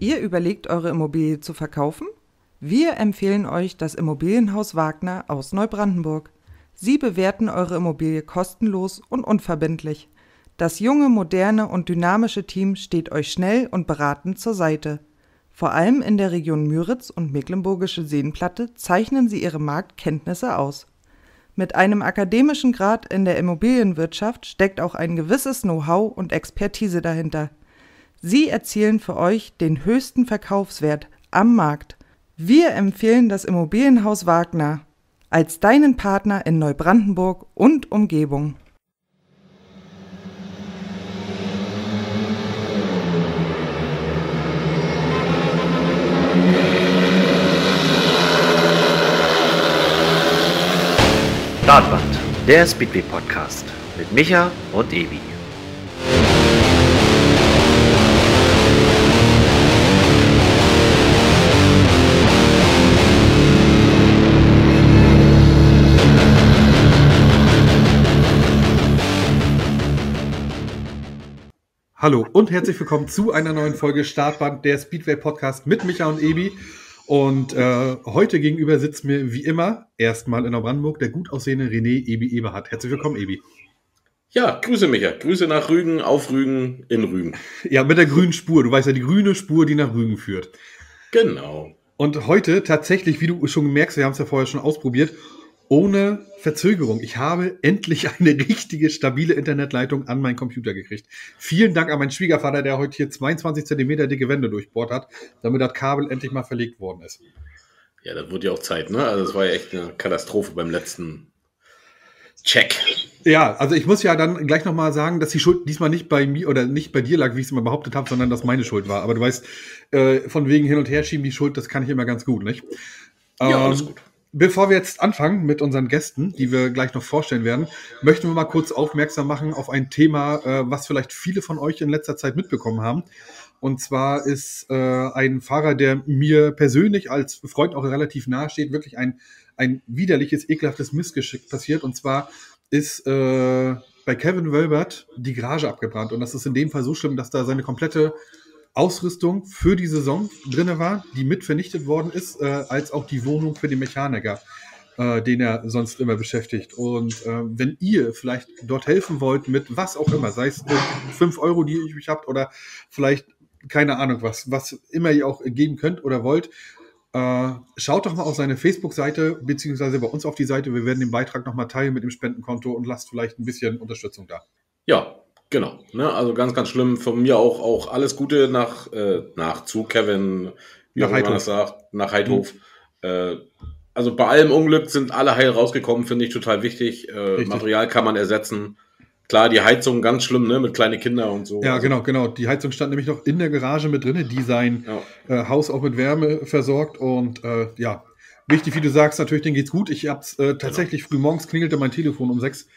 Ihr überlegt, eure Immobilie zu verkaufen? Wir empfehlen euch das Immobilienhaus Wagner aus Neubrandenburg. Sie bewerten eure Immobilie kostenlos und unverbindlich. Das junge, moderne und dynamische Team steht euch schnell und beratend zur Seite. Vor allem in der Region Müritz und Mecklenburgische Seenplatte zeichnen sie ihre Marktkenntnisse aus. Mit einem akademischen Grad in der Immobilienwirtschaft steckt auch ein gewisses Know-how und Expertise dahinter. Sie erzielen für euch den höchsten Verkaufswert am Markt. Wir empfehlen das Immobilienhaus Wagner als deinen Partner in Neubrandenburg und Umgebung. Startband, der Speedway Podcast mit Micha und Ebi. Hallo und herzlich willkommen zu einer neuen Folge Startband der Speedway Podcast mit Micha und Ebi. Und äh, heute gegenüber sitzt mir wie immer erstmal in Brandenburg der gut aussehende René Ebi Eberhardt. Herzlich willkommen, Ebi. Ja, grüße Micha. Grüße nach Rügen, auf Rügen, in Rügen. Ja, mit der grünen Spur. Du weißt ja, die grüne Spur, die nach Rügen führt. Genau. Und heute tatsächlich, wie du schon merkst, wir haben es ja vorher schon ausprobiert, ohne Verzögerung. Ich habe endlich eine richtige, stabile Internetleitung an meinen Computer gekriegt. Vielen Dank an meinen Schwiegervater, der heute hier 22 Zentimeter dicke Wände durchbohrt hat, damit das Kabel endlich mal verlegt worden ist. Ja, das wurde ja auch Zeit, ne? Also es war ja echt eine Katastrophe beim letzten Check. Ja, also ich muss ja dann gleich nochmal sagen, dass die Schuld diesmal nicht bei mir oder nicht bei dir lag, wie ich es immer behauptet habe, sondern dass meine Schuld war. Aber du weißt, äh, von wegen hin und her schieben die Schuld, das kann ich immer ganz gut, nicht? Ja, alles ähm, gut. Bevor wir jetzt anfangen mit unseren Gästen, die wir gleich noch vorstellen werden, möchten wir mal kurz aufmerksam machen auf ein Thema, äh, was vielleicht viele von euch in letzter Zeit mitbekommen haben. Und zwar ist äh, ein Fahrer, der mir persönlich als Freund auch relativ nahe steht, wirklich ein, ein widerliches, ekelhaftes Missgeschick passiert. Und zwar ist äh, bei Kevin Wölbert die Garage abgebrannt. Und das ist in dem Fall so schlimm, dass da seine komplette Ausrüstung für die Saison drin war, die mit vernichtet worden ist, äh, als auch die Wohnung für den Mechaniker, äh, den er sonst immer beschäftigt. Und äh, wenn ihr vielleicht dort helfen wollt mit was auch immer, sei es 5 Euro, die ihr euch habt, oder vielleicht keine Ahnung was, was immer ihr auch geben könnt oder wollt, äh, schaut doch mal auf seine Facebook-Seite, beziehungsweise bei uns auf die Seite. Wir werden den Beitrag nochmal teilen mit dem Spendenkonto und lasst vielleicht ein bisschen Unterstützung da. Ja, Genau, ne? also ganz, ganz schlimm. Von mir auch, auch alles Gute nach, äh, nach zu Kevin, wie nach man das sagt, nach Heidhof. Mhm. Äh, also bei allem Unglück sind alle heil rausgekommen, finde ich total wichtig. Äh, Material kann man ersetzen. Klar, die Heizung ganz schlimm, ne, mit kleinen Kindern und so. Ja, also, genau, genau. Die Heizung stand nämlich noch in der Garage mit drin, die sein ja. äh, Haus auch mit Wärme versorgt und äh, ja, wichtig, wie du sagst, natürlich, denen geht's gut. Ich hab's äh, tatsächlich genau. früh morgens klingelte mein Telefon um sechs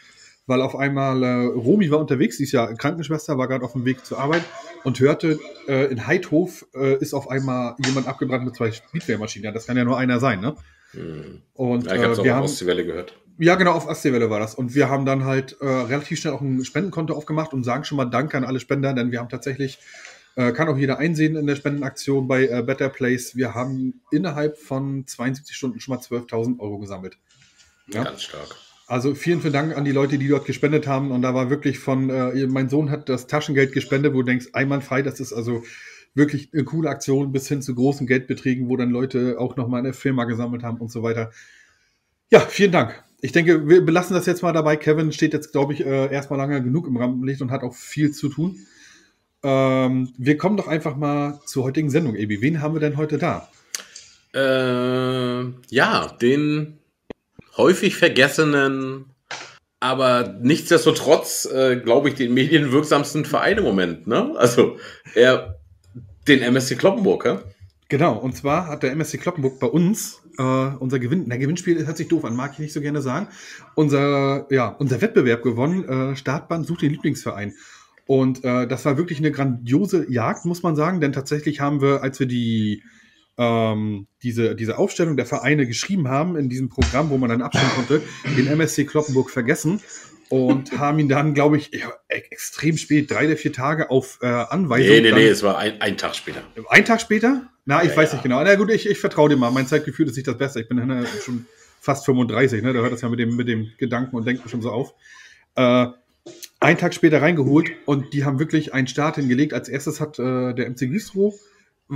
weil auf einmal äh, Romy war unterwegs, sie ist ja Krankenschwester, war gerade auf dem Weg zur Arbeit und hörte, äh, in Heidhof äh, ist auf einmal jemand abgebrannt mit zwei Speedwehrmaschinen. Ja, das kann ja nur einer sein, ne? Hm. Und ja, ich hab's äh, wir auf Ostseewelle gehört. Ja, genau, auf Ostseewelle war das. Und wir haben dann halt äh, relativ schnell auch ein Spendenkonto aufgemacht und sagen schon mal Danke an alle Spender, denn wir haben tatsächlich, äh, kann auch jeder einsehen in der Spendenaktion bei äh, Better Place, wir haben innerhalb von 72 Stunden schon mal 12.000 Euro gesammelt. Ja? Ganz stark. Also vielen, vielen Dank an die Leute, die dort gespendet haben. Und da war wirklich von, äh, mein Sohn hat das Taschengeld gespendet, wo du denkst, einwandfrei, das ist also wirklich eine coole Aktion bis hin zu großen Geldbeträgen, wo dann Leute auch nochmal eine Firma gesammelt haben und so weiter. Ja, vielen Dank. Ich denke, wir belassen das jetzt mal dabei. Kevin steht jetzt, glaube ich, äh, erstmal lange genug im Rampenlicht und hat auch viel zu tun. Ähm, wir kommen doch einfach mal zur heutigen Sendung, Ebi. Wen haben wir denn heute da? Äh, ja, den häufig vergessenen, aber nichtsdestotrotz, äh, glaube ich, den medienwirksamsten Verein im Moment. Ne? Also er, den MSC Kloppenburg, ja? Genau, und zwar hat der MSC Kloppenburg bei uns äh, unser Gewinn, der Gewinnspiel hört sich doof an, mag ich nicht so gerne sagen, unser, ja, unser Wettbewerb gewonnen, äh, Startbahn sucht den Lieblingsverein. Und äh, das war wirklich eine grandiose Jagd, muss man sagen, denn tatsächlich haben wir, als wir die ähm, diese, diese Aufstellung der Vereine geschrieben haben in diesem Programm, wo man dann abstimmen konnte, den MSC Kloppenburg vergessen. und haben ihn dann, glaube ich, ja, e-, extrem spät, drei der vier Tage auf äh, Anweisung. Nee, nee, nee, es war ein, ein Tag später. Ein Tag später? Na, ich ja, weiß ja. nicht genau. Na gut, ich, ich vertraue dir mal. Mein Zeitgefühl ist nicht das Beste. Ich bin ja schon fast 35, ne? Da hört das ja mit dem, mit dem Gedanken und Denken schon so auf. Äh, einen Tag später reingeholt und die haben wirklich einen Start hingelegt. Als erstes hat äh, der MC Güstrow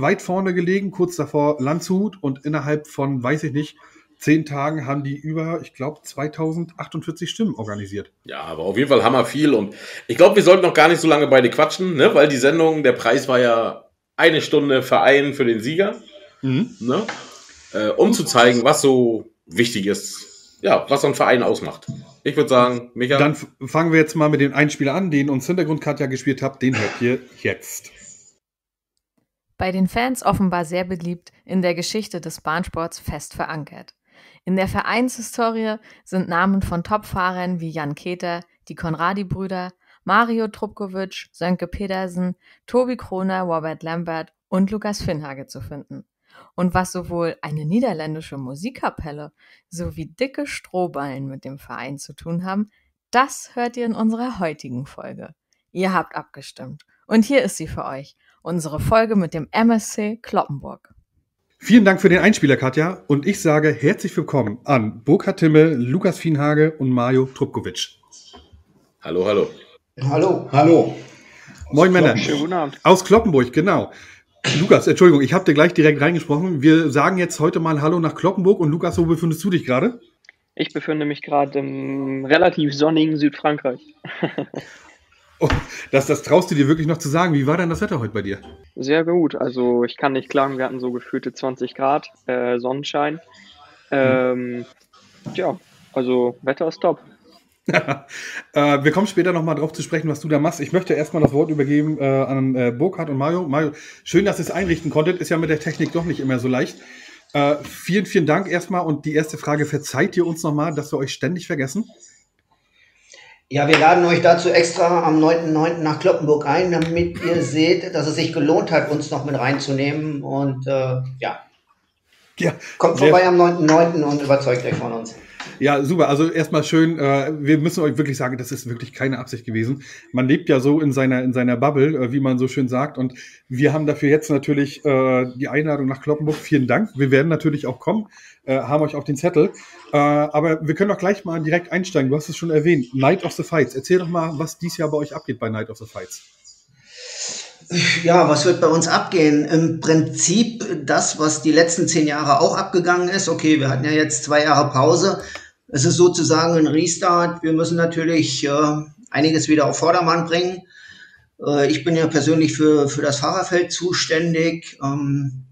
weit vorne gelegen, kurz davor Landshut und innerhalb von, weiß ich nicht, zehn Tagen haben die über, ich glaube, 2048 Stimmen organisiert. Ja, aber auf jeden Fall hammer viel und ich glaube, wir sollten noch gar nicht so lange beide quatschen, ne? weil die Sendung, der Preis war ja eine Stunde Verein für den Sieger, mhm. ne? Äh, um zu zeigen, was so wichtig ist, ja, was so ein Verein ausmacht. Ich würde sagen, Micha. Dann fangen wir jetzt mal mit dem Einspieler an, den uns Hintergrundkarte gespielt habt. Den hört ihr jetzt. Bei den Fans offenbar sehr beliebt, in der Geschichte des Bahnsports fest verankert. In der Vereinshistorie sind Namen von Topfahrern wie Jan Keter, die Konradi-Brüder, Mario Trubkovic, Sönke Pedersen, Tobi Kroner, Robert Lambert und Lukas Finnhage zu finden. Und was sowohl eine niederländische Musikkapelle sowie dicke Strohballen mit dem Verein zu tun haben, das hört ihr in unserer heutigen Folge. Ihr habt abgestimmt. Und hier ist sie für euch, unsere Folge mit dem MSC Kloppenburg. Vielen Dank für den Einspieler, Katja. Und ich sage herzlich willkommen an Burkhard Timme, Lukas Fienhage und Mario Trubkovic. Hallo, hallo. Hallo. Hallo. Moin Männer. Schönen guten Abend. Aus Kloppenburg, genau. Lukas, Entschuldigung, ich habe dir gleich direkt reingesprochen. Wir sagen jetzt heute mal Hallo nach Kloppenburg. Und Lukas, wo befindest du dich gerade? Ich befinde mich gerade im relativ sonnigen Südfrankreich. Oh, das, das traust du dir wirklich noch zu sagen. Wie war denn das Wetter heute bei dir? Sehr gut. Also ich kann nicht klagen. Wir hatten so gefühlte 20 Grad, äh, Sonnenschein. Ähm, ja, also Wetter ist top. äh, wir kommen später nochmal drauf zu sprechen, was du da machst. Ich möchte erstmal das Wort übergeben äh, an äh, Burkhard und Mario. Mario, schön, dass ihr es einrichten konntet. Ist ja mit der Technik doch nicht immer so leicht. Äh, vielen, vielen Dank erstmal. Und die erste Frage, verzeiht ihr uns nochmal, dass wir euch ständig vergessen? Ja, wir laden euch dazu extra am 9.9. nach Kloppenburg ein, damit ihr seht, dass es sich gelohnt hat, uns noch mit reinzunehmen. Und äh, ja. ja, kommt vorbei am 9.9. und überzeugt euch von uns. Ja, super. Also erstmal schön, äh, wir müssen euch wirklich sagen, das ist wirklich keine Absicht gewesen. Man lebt ja so in seiner, in seiner Bubble, äh, wie man so schön sagt. Und wir haben dafür jetzt natürlich äh, die Einladung nach Kloppenburg. Vielen Dank. Wir werden natürlich auch kommen, äh, haben euch auf den Zettel. Äh, aber wir können doch gleich mal direkt einsteigen. Du hast es schon erwähnt. Night of the Fights. Erzähl doch mal, was dies Jahr bei euch abgeht bei Night of the Fights. Ja, was wird bei uns abgehen? Im Prinzip das, was die letzten zehn Jahre auch abgegangen ist. Okay, wir hatten ja jetzt zwei Jahre Pause. Es ist sozusagen ein Restart. Wir müssen natürlich äh, einiges wieder auf Vordermann bringen. Äh, ich bin ja persönlich für, für das Fahrerfeld zuständig. Ähm,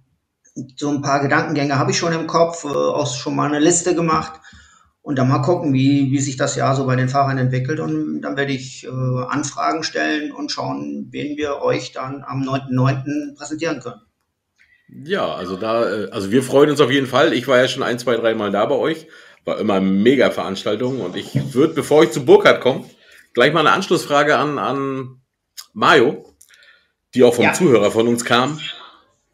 so ein paar Gedankengänge habe ich schon im Kopf, äh, auch schon mal eine Liste gemacht. Und dann mal gucken, wie, wie sich das Jahr so bei den Fahrern entwickelt. Und dann werde ich äh, Anfragen stellen und schauen, wen wir euch dann am 9.9. präsentieren können. Ja, also da, äh, also wir freuen uns auf jeden Fall. Ich war ja schon ein, zwei, drei Mal da bei euch. War immer mega Veranstaltung. Und ich würde, bevor ich zu Burkhardt komme, gleich mal eine Anschlussfrage an, an Mario, die auch vom ja. Zuhörer von uns kam.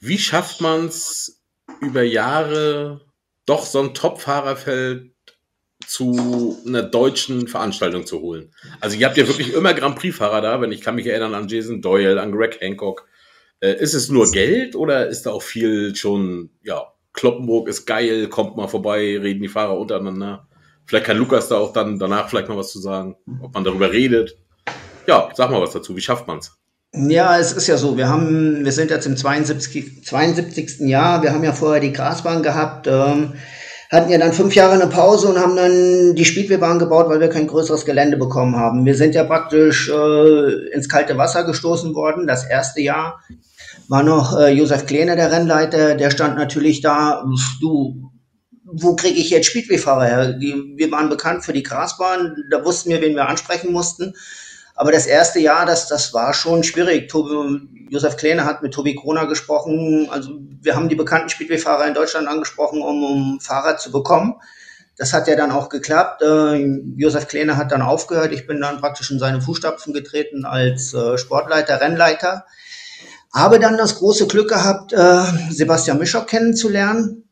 Wie schafft man es über Jahre doch so ein Top-Fahrerfeld zu einer deutschen Veranstaltung zu holen. Also ihr habt ja wirklich immer Grand Prix-Fahrer da, wenn ich kann mich erinnern an Jason Doyle, an Greg Hancock. Äh, ist es nur Geld oder ist da auch viel schon, ja, Kloppenburg ist geil, kommt mal vorbei, reden die Fahrer untereinander. Vielleicht kann Lukas da auch dann danach vielleicht mal was zu sagen, ob man darüber redet. Ja, sag mal was dazu, wie schafft man's? Ja, es ist ja so, wir haben, wir sind jetzt im 72, 72. Jahr, wir haben ja vorher die Grasbahn gehabt, ähm, hatten ja dann fünf Jahre eine Pause und haben dann die Speedwaybahn gebaut, weil wir kein größeres Gelände bekommen haben. Wir sind ja praktisch äh, ins kalte Wasser gestoßen worden. Das erste Jahr war noch äh, Josef Kleene der Rennleiter, der stand natürlich da, du, wo kriege ich jetzt Speedwayfahrer her? wir waren bekannt für die Grasbahn, da wussten wir, wen wir ansprechen mussten. Aber das erste Jahr, das, das war schon schwierig. Tobi, Josef Kleine hat mit Tobi Kroner gesprochen. Also wir haben die bekannten Speedway-Fahrer in Deutschland angesprochen, um, um Fahrrad zu bekommen. Das hat ja dann auch geklappt. Äh, Josef Kleine hat dann aufgehört. Ich bin dann praktisch in seine Fußstapfen getreten als äh, Sportleiter, Rennleiter. Habe dann das große Glück gehabt, äh, Sebastian Mischok kennenzulernen.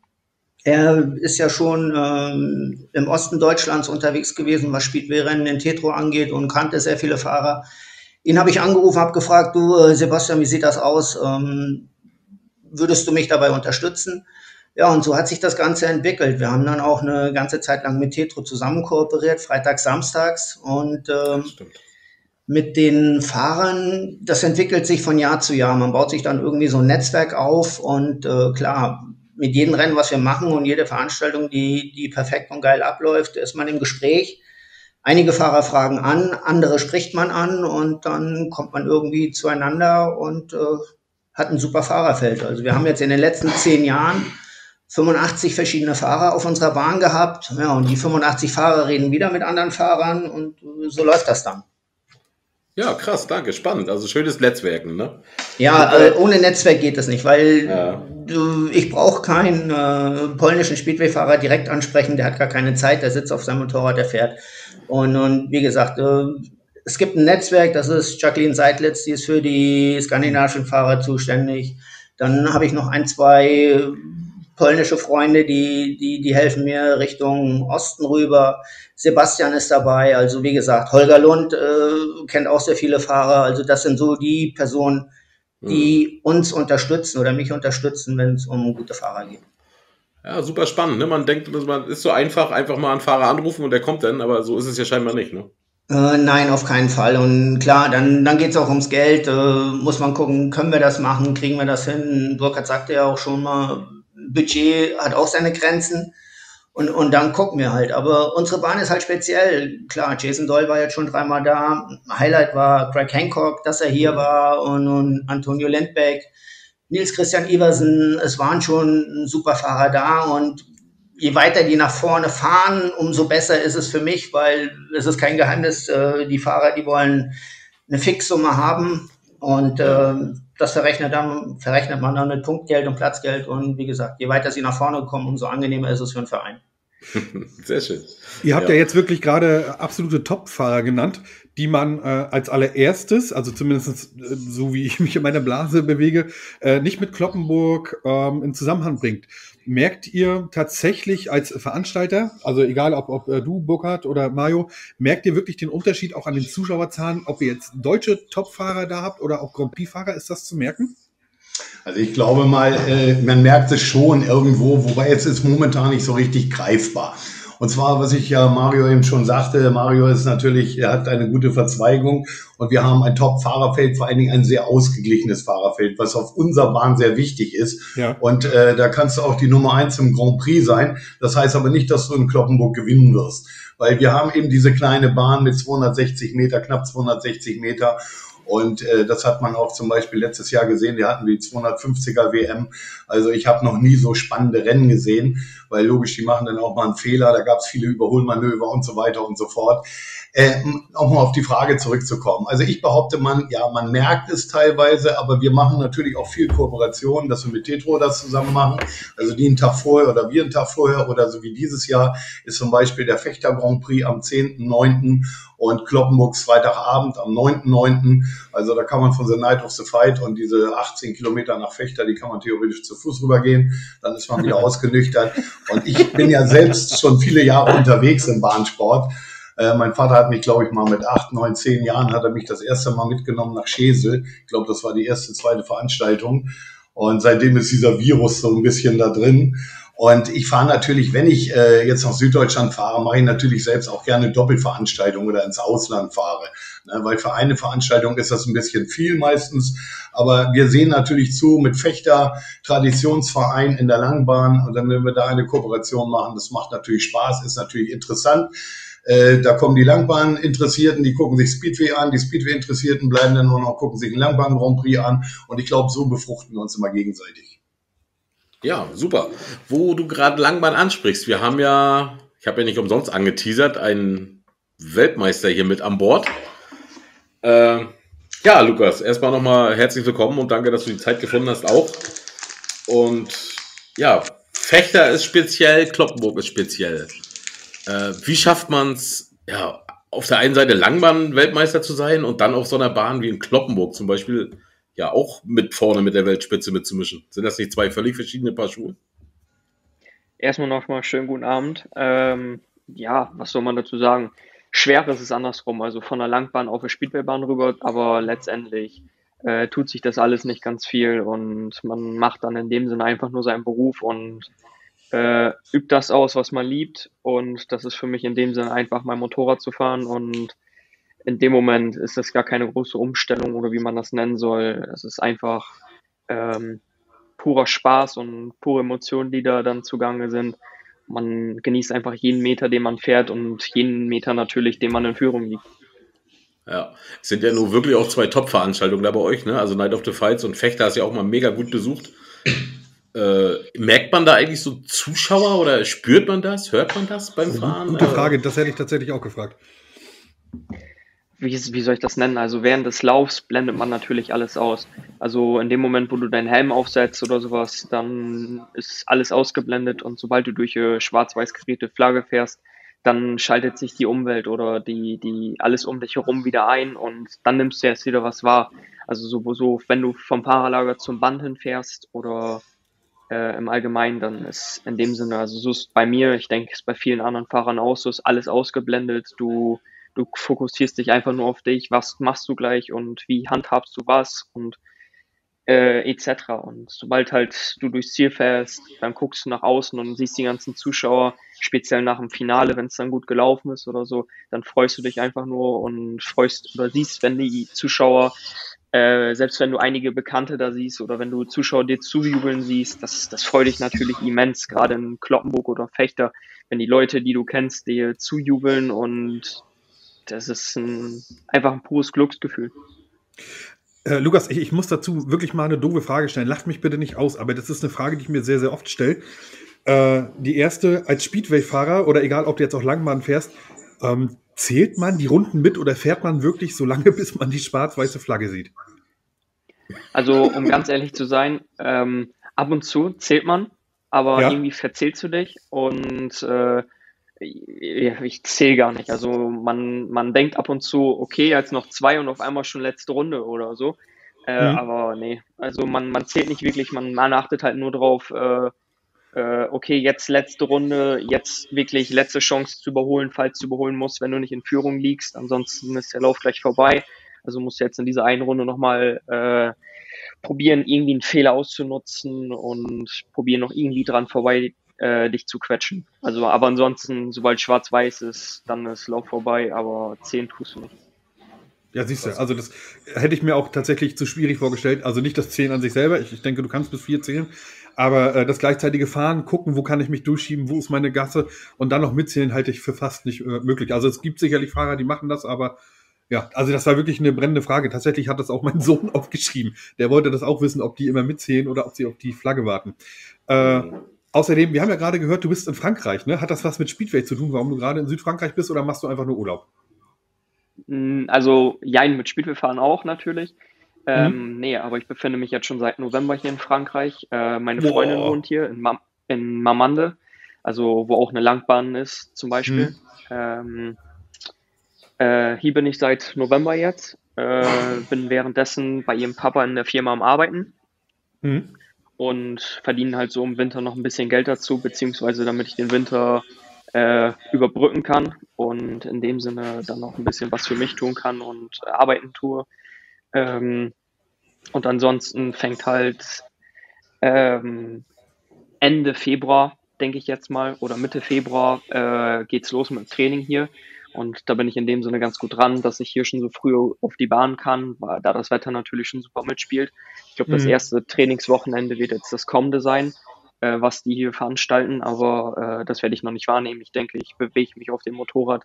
Er ist ja schon ähm, im Osten Deutschlands unterwegs gewesen, was Speedway-Rennen in Tetro angeht und kannte sehr viele Fahrer. Ihn habe ich angerufen, habe gefragt, du äh, Sebastian, wie sieht das aus? Ähm, würdest du mich dabei unterstützen? Ja, und so hat sich das Ganze entwickelt. Wir haben dann auch eine ganze Zeit lang mit Tetro zusammen kooperiert, freitags, samstags. Und ähm, mit den Fahrern, das entwickelt sich von Jahr zu Jahr. Man baut sich dann irgendwie so ein Netzwerk auf und äh, klar, mit jedem Rennen, was wir machen und jede Veranstaltung, die, die perfekt und geil abläuft, ist man im Gespräch. Einige Fahrer fragen an, andere spricht man an und dann kommt man irgendwie zueinander und äh, hat ein super Fahrerfeld. Also wir haben jetzt in den letzten zehn Jahren 85 verschiedene Fahrer auf unserer Bahn gehabt. Ja, und die 85 Fahrer reden wieder mit anderen Fahrern und so läuft das dann. Ja, krass, danke, spannend. Also schönes Netzwerken, ne? Ja, äh, ohne Netzwerk geht das nicht, weil ja. ich brauche keinen äh, polnischen Speedway-Fahrer direkt ansprechen, der hat gar keine Zeit, der sitzt auf seinem Motorrad, der fährt. Und, und wie gesagt, äh, es gibt ein Netzwerk, das ist Jacqueline Seidlitz, die ist für die skandinavischen Fahrer zuständig. Dann habe ich noch ein, zwei polnische Freunde, die, die, die helfen mir Richtung Osten rüber. Sebastian ist dabei, also wie gesagt, Holger Lund äh, kennt auch sehr viele Fahrer. Also das sind so die Personen, die mhm. uns unterstützen oder mich unterstützen, wenn es um gute Fahrer geht. Ja, super spannend. Ne? Man denkt, man ist so einfach, einfach mal einen Fahrer anrufen und der kommt dann, aber so ist es ja scheinbar nicht. Ne? Äh, nein, auf keinen Fall. Und klar, dann, dann geht es auch ums Geld. Äh, muss man gucken, können wir das machen, kriegen wir das hin? Burkhard sagte ja auch schon mal, Budget hat auch seine Grenzen. Und, und dann gucken wir halt. Aber unsere Bahn ist halt speziell. Klar, Jason Doyle war jetzt schon dreimal da. Highlight war Craig Hancock, dass er hier war und, und Antonio Lindbeck, Nils Christian Iversen. Es waren schon super Fahrer da und je weiter die nach vorne fahren, umso besser ist es für mich, weil es ist kein Geheimnis, äh, die Fahrer, die wollen eine Fixsumme haben und äh, das verrechnet, dann, verrechnet man dann mit Punktgeld und Platzgeld. Und wie gesagt, je weiter sie nach vorne kommen, umso angenehmer ist es für den Verein. Sehr schön. Ihr habt ja, ja jetzt wirklich gerade absolute Top-Fahrer genannt, die man äh, als allererstes, also zumindest äh, so wie ich mich in meiner Blase bewege, äh, nicht mit Kloppenburg ähm, in Zusammenhang bringt merkt ihr tatsächlich als Veranstalter, also egal ob, ob äh, du, Burkhard oder Mario, merkt ihr wirklich den Unterschied auch an den Zuschauerzahlen, ob ihr jetzt deutsche Topfahrer da habt oder auch Grand Prix-Fahrer? Ist das zu merken? Also ich glaube mal, äh, man merkt es schon irgendwo, wobei jetzt ist momentan nicht so richtig greifbar. Und zwar, was ich ja Mario eben schon sagte, Mario ist natürlich, er hat eine gute Verzweigung und wir haben ein Top-Fahrerfeld, vor allen Dingen ein sehr ausgeglichenes Fahrerfeld, was auf unserer Bahn sehr wichtig ist. Ja. Und äh, da kannst du auch die Nummer eins im Grand Prix sein. Das heißt aber nicht, dass du in Kloppenburg gewinnen wirst, weil wir haben eben diese kleine Bahn mit 260 Meter, knapp 260 Meter und äh, das hat man auch zum Beispiel letztes Jahr gesehen. Wir hatten die 250er WM. Also ich habe noch nie so spannende Rennen gesehen, weil logisch, die machen dann auch mal einen Fehler. Da gab es viele Überholmanöver und so weiter und so fort. Äh, auch mal auf die Frage zurückzukommen. Also ich behaupte, man, ja, man merkt es teilweise, aber wir machen natürlich auch viel Kooperation, dass wir mit Tetro das zusammen machen. Also die einen Tag vorher oder wir einen Tag vorher oder so wie dieses Jahr ist zum Beispiel der Fechter Grand Prix am 10.9. und Kloppenburgs Freitagabend am 9.9. Also da kann man von The Night of the Fight und diese 18 Kilometer nach Fechter, die kann man theoretisch zu Fuß rübergehen. Dann ist man wieder ausgenüchtert. Und ich bin ja selbst schon viele Jahre unterwegs im Bahnsport. Äh, mein Vater hat mich, glaube ich, mal mit acht, neun, zehn Jahren hat er mich das erste Mal mitgenommen nach Schesel. Ich glaube, das war die erste, zweite Veranstaltung. Und seitdem ist dieser Virus so ein bisschen da drin. Und ich fahre natürlich, wenn ich äh, jetzt nach Süddeutschland fahre, mache ich natürlich selbst auch gerne Doppelveranstaltungen oder ins Ausland fahre. Ne, weil für eine Veranstaltung ist das ein bisschen viel meistens. Aber wir sehen natürlich zu mit Fechter Traditionsverein in der Langbahn. Und dann, wenn wir da eine Kooperation machen, das macht natürlich Spaß, ist natürlich interessant. Äh, da kommen die Langbahn-Interessierten, die gucken sich Speedway an, die Speedway-Interessierten bleiben dann nur noch, gucken sich einen Langbahn-Grand Prix an und ich glaube, so befruchten wir uns immer gegenseitig. Ja, super. Wo du gerade Langbahn ansprichst, wir haben ja, ich habe ja nicht umsonst angeteasert, einen Weltmeister hier mit an Bord. Äh, ja, Lukas, erstmal nochmal herzlich willkommen und danke, dass du die Zeit gefunden hast auch. Und ja, Fechter ist speziell, Kloppenburg ist speziell. Äh, wie schafft man es, ja, auf der einen Seite Langbahn-Weltmeister zu sein und dann auf so einer Bahn wie in Kloppenburg zum Beispiel ja auch mit vorne mit der Weltspitze mitzumischen? Sind das nicht zwei völlig verschiedene Paar Schuhe? erstmal nochmal schönen guten Abend. Ähm, ja, was soll man dazu sagen? Schwer ist es andersrum, also von der Langbahn auf der Speedwaybahn rüber, aber letztendlich äh, tut sich das alles nicht ganz viel und man macht dann in dem Sinne einfach nur seinen Beruf und äh, übt das aus, was man liebt und das ist für mich in dem Sinne einfach mein Motorrad zu fahren und in dem Moment ist das gar keine große Umstellung oder wie man das nennen soll. Es ist einfach ähm, purer Spaß und pure Emotionen, die da dann zugange sind. Man genießt einfach jeden Meter, den man fährt und jeden Meter natürlich, den man in Führung liegt. Ja, es sind ja nur wirklich auch zwei Top-Veranstaltungen da bei euch, ne? Also Night of the Fights und Fechter ist ja auch mal mega gut besucht. Äh, merkt man da eigentlich so Zuschauer oder spürt man das? Hört man das beim Fahren? Gute Frage, das hätte ich tatsächlich auch gefragt wie, wie soll ich das nennen? Also während des Laufs blendet man natürlich alles aus. Also in dem Moment, wo du deinen Helm aufsetzt oder sowas, dann ist alles ausgeblendet und sobald du durch eine schwarz-weiß karierte Flagge fährst, dann schaltet sich die Umwelt oder die, die alles um dich herum wieder ein und dann nimmst du erst wieder was wahr. Also so, so wenn du vom Fahrerlager zum Band hinfährst oder äh, im Allgemeinen, dann ist in dem Sinne, also so ist bei mir, ich denke, es ist bei vielen anderen Fahrern auch so, ist alles ausgeblendet. Du du fokussierst dich einfach nur auf dich, was machst du gleich und wie handhabst du was und äh, etc. Und sobald halt du durchs Ziel fährst, dann guckst du nach außen und siehst die ganzen Zuschauer, speziell nach dem Finale, wenn es dann gut gelaufen ist oder so, dann freust du dich einfach nur und freust oder siehst, wenn die Zuschauer, äh, selbst wenn du einige Bekannte da siehst oder wenn du Zuschauer dir zujubeln siehst, das, das freut dich natürlich immens, gerade in Kloppenburg oder Fechter, wenn die Leute, die du kennst, dir zujubeln und das ist ein, einfach ein pures Glücksgefühl. Äh, Lukas, ich, ich, muss dazu wirklich mal eine doofe Frage stellen. Lacht mich bitte nicht aus, aber das ist eine Frage, die ich mir sehr, sehr oft stelle. Äh, die erste, als Speedway-Fahrer oder egal, ob du jetzt auch Langbahn fährst, ähm, zählt man die Runden mit oder fährt man wirklich so lange, bis man die schwarz-weiße Flagge sieht? Also, um ganz ehrlich zu sein, ähm, ab und zu zählt man, aber ja. irgendwie verzählst du dich und äh, ich zähle gar nicht. Also man, man denkt ab und zu, okay, jetzt noch zwei und auf einmal schon letzte Runde oder so. Äh, mhm. Aber nee, also man, man zählt nicht wirklich, man, man achtet halt nur drauf, äh, äh, okay, jetzt letzte Runde, jetzt wirklich letzte Chance zu überholen, falls du überholen musst, wenn du nicht in Führung liegst. Ansonsten ist der Lauf gleich vorbei. Also musst du jetzt in dieser einen Runde nochmal äh, probieren, irgendwie einen Fehler auszunutzen und probieren noch irgendwie dran vorbei äh, dich zu quetschen. Also, aber ansonsten, sobald schwarz-weiß ist, dann ist Lauf vorbei, aber 10 tust du nicht. Ja, siehst du, also das hätte ich mir auch tatsächlich zu schwierig vorgestellt. Also nicht das Zählen an sich selber, ich, ich denke, du kannst bis vier zählen, aber äh, das gleichzeitige Fahren, gucken, wo kann ich mich durchschieben, wo ist meine Gasse und dann noch mitzählen, halte ich für fast nicht äh, möglich. Also es gibt sicherlich Fahrer, die machen das, aber ja, also das war wirklich eine brennende Frage. Tatsächlich hat das auch mein Sohn aufgeschrieben. Der wollte das auch wissen, ob die immer mitzählen oder ob sie auf die Flagge warten. Äh, Außerdem, wir haben ja gerade gehört, du bist in Frankreich, ne? Hat das was mit Speedway zu tun, warum du gerade in Südfrankreich bist oder machst du einfach nur Urlaub? Mm, also, jein, mit Speedway fahren auch natürlich. Ähm, mhm. Nee, aber ich befinde mich jetzt schon seit November hier in Frankreich. Äh, meine Boah. Freundin wohnt hier in, Ma in Marmande, also wo auch eine Langbahn ist zum Beispiel. Mhm. Ähm, äh, hier bin ich seit November jetzt. Äh, bin währenddessen bei ihrem Papa in der Firma am Arbeiten. Mhm und verdienen halt so im Winter noch ein bisschen Geld dazu, beziehungsweise damit ich den Winter äh, überbrücken kann und in dem Sinne dann noch ein bisschen was für mich tun kann und äh, arbeiten tue. Ähm, und ansonsten fängt halt ähm, Ende Februar, denke ich jetzt mal, oder Mitte Februar äh, geht's los mit dem Training hier. Und da bin ich in dem Sinne ganz gut dran, dass ich hier schon so früh auf die Bahn kann, weil, da das Wetter natürlich schon super mitspielt. Ich glaube, das mhm. erste Trainingswochenende wird jetzt das kommende sein, äh, was die hier veranstalten, aber äh, das werde ich noch nicht wahrnehmen. Ich denke, ich bewege mich auf dem Motorrad.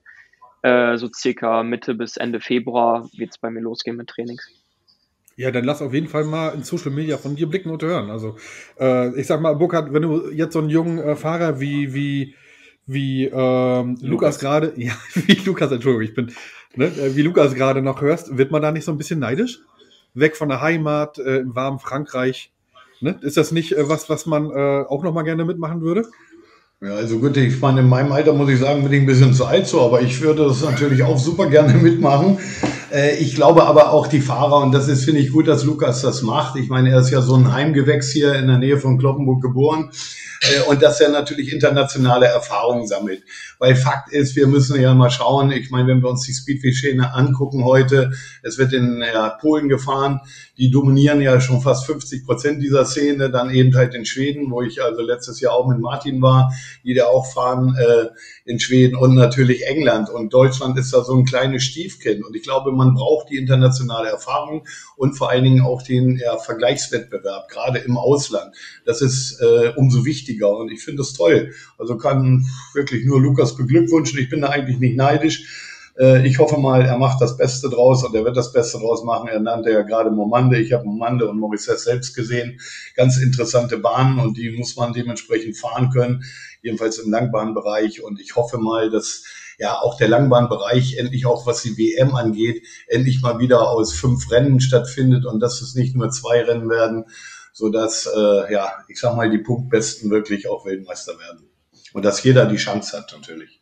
Äh, so circa Mitte bis Ende Februar wird es bei mir losgehen mit Trainings. Ja, dann lass auf jeden Fall mal in Social Media von dir blicken und hören. Also, äh, ich sag mal, Burkhard, wenn du jetzt so einen jungen äh, Fahrer wie, wie wie ähm, Lukas, Lukas gerade, ja, wie Lukas, Entschuldigung, ich bin, ne, äh, wie Lukas gerade noch hörst, wird man da nicht so ein bisschen neidisch? Weg von der Heimat, äh, im warmen Frankreich. Ne? Ist das nicht äh, was, was man äh, auch noch mal gerne mitmachen würde? Ja, also gut, ich meine, in meinem Alter muss ich sagen, bin ich ein bisschen zu alt so, aber ich würde das natürlich auch super gerne mitmachen. Äh, ich glaube aber auch die Fahrer, und das ist, finde ich gut, dass Lukas das macht. Ich meine, er ist ja so ein Heimgewächs hier in der Nähe von Kloppenburg geboren. äh, und dass er natürlich internationale Erfahrungen sammelt. Weil Fakt ist, wir müssen ja mal schauen, ich meine, wenn wir uns die Speedway-Szene angucken heute, es wird in ja, Polen gefahren, die dominieren ja schon fast 50 Prozent dieser Szene, dann eben halt in Schweden, wo ich also letztes Jahr auch mit Martin war, die da auch fahren äh, in Schweden und natürlich England. Und Deutschland ist da so ein kleines Stiefkind. Und ich glaube, man braucht die internationale Erfahrung und vor allen Dingen auch den ja, Vergleichswettbewerb, gerade im Ausland. Das ist äh, umso wichtiger und ich finde das toll. Also kann wirklich nur Lukas beglückwünschen. Ich bin da eigentlich nicht neidisch äh, ich hoffe mal, er macht das Beste draus und er wird das Beste draus machen. Er nannte ja gerade Momande. Ich habe Momande und Maurice selbst gesehen. Ganz interessante Bahnen und die muss man dementsprechend fahren können, jedenfalls im Langbahnbereich. Und ich hoffe mal, dass ja auch der Langbahnbereich endlich auch was die WM angeht, endlich mal wieder aus fünf Rennen stattfindet und dass es nicht nur zwei Rennen werden, so dass äh, ja ich sag mal die Punktbesten wirklich auch Weltmeister werden und dass jeder die Chance hat natürlich.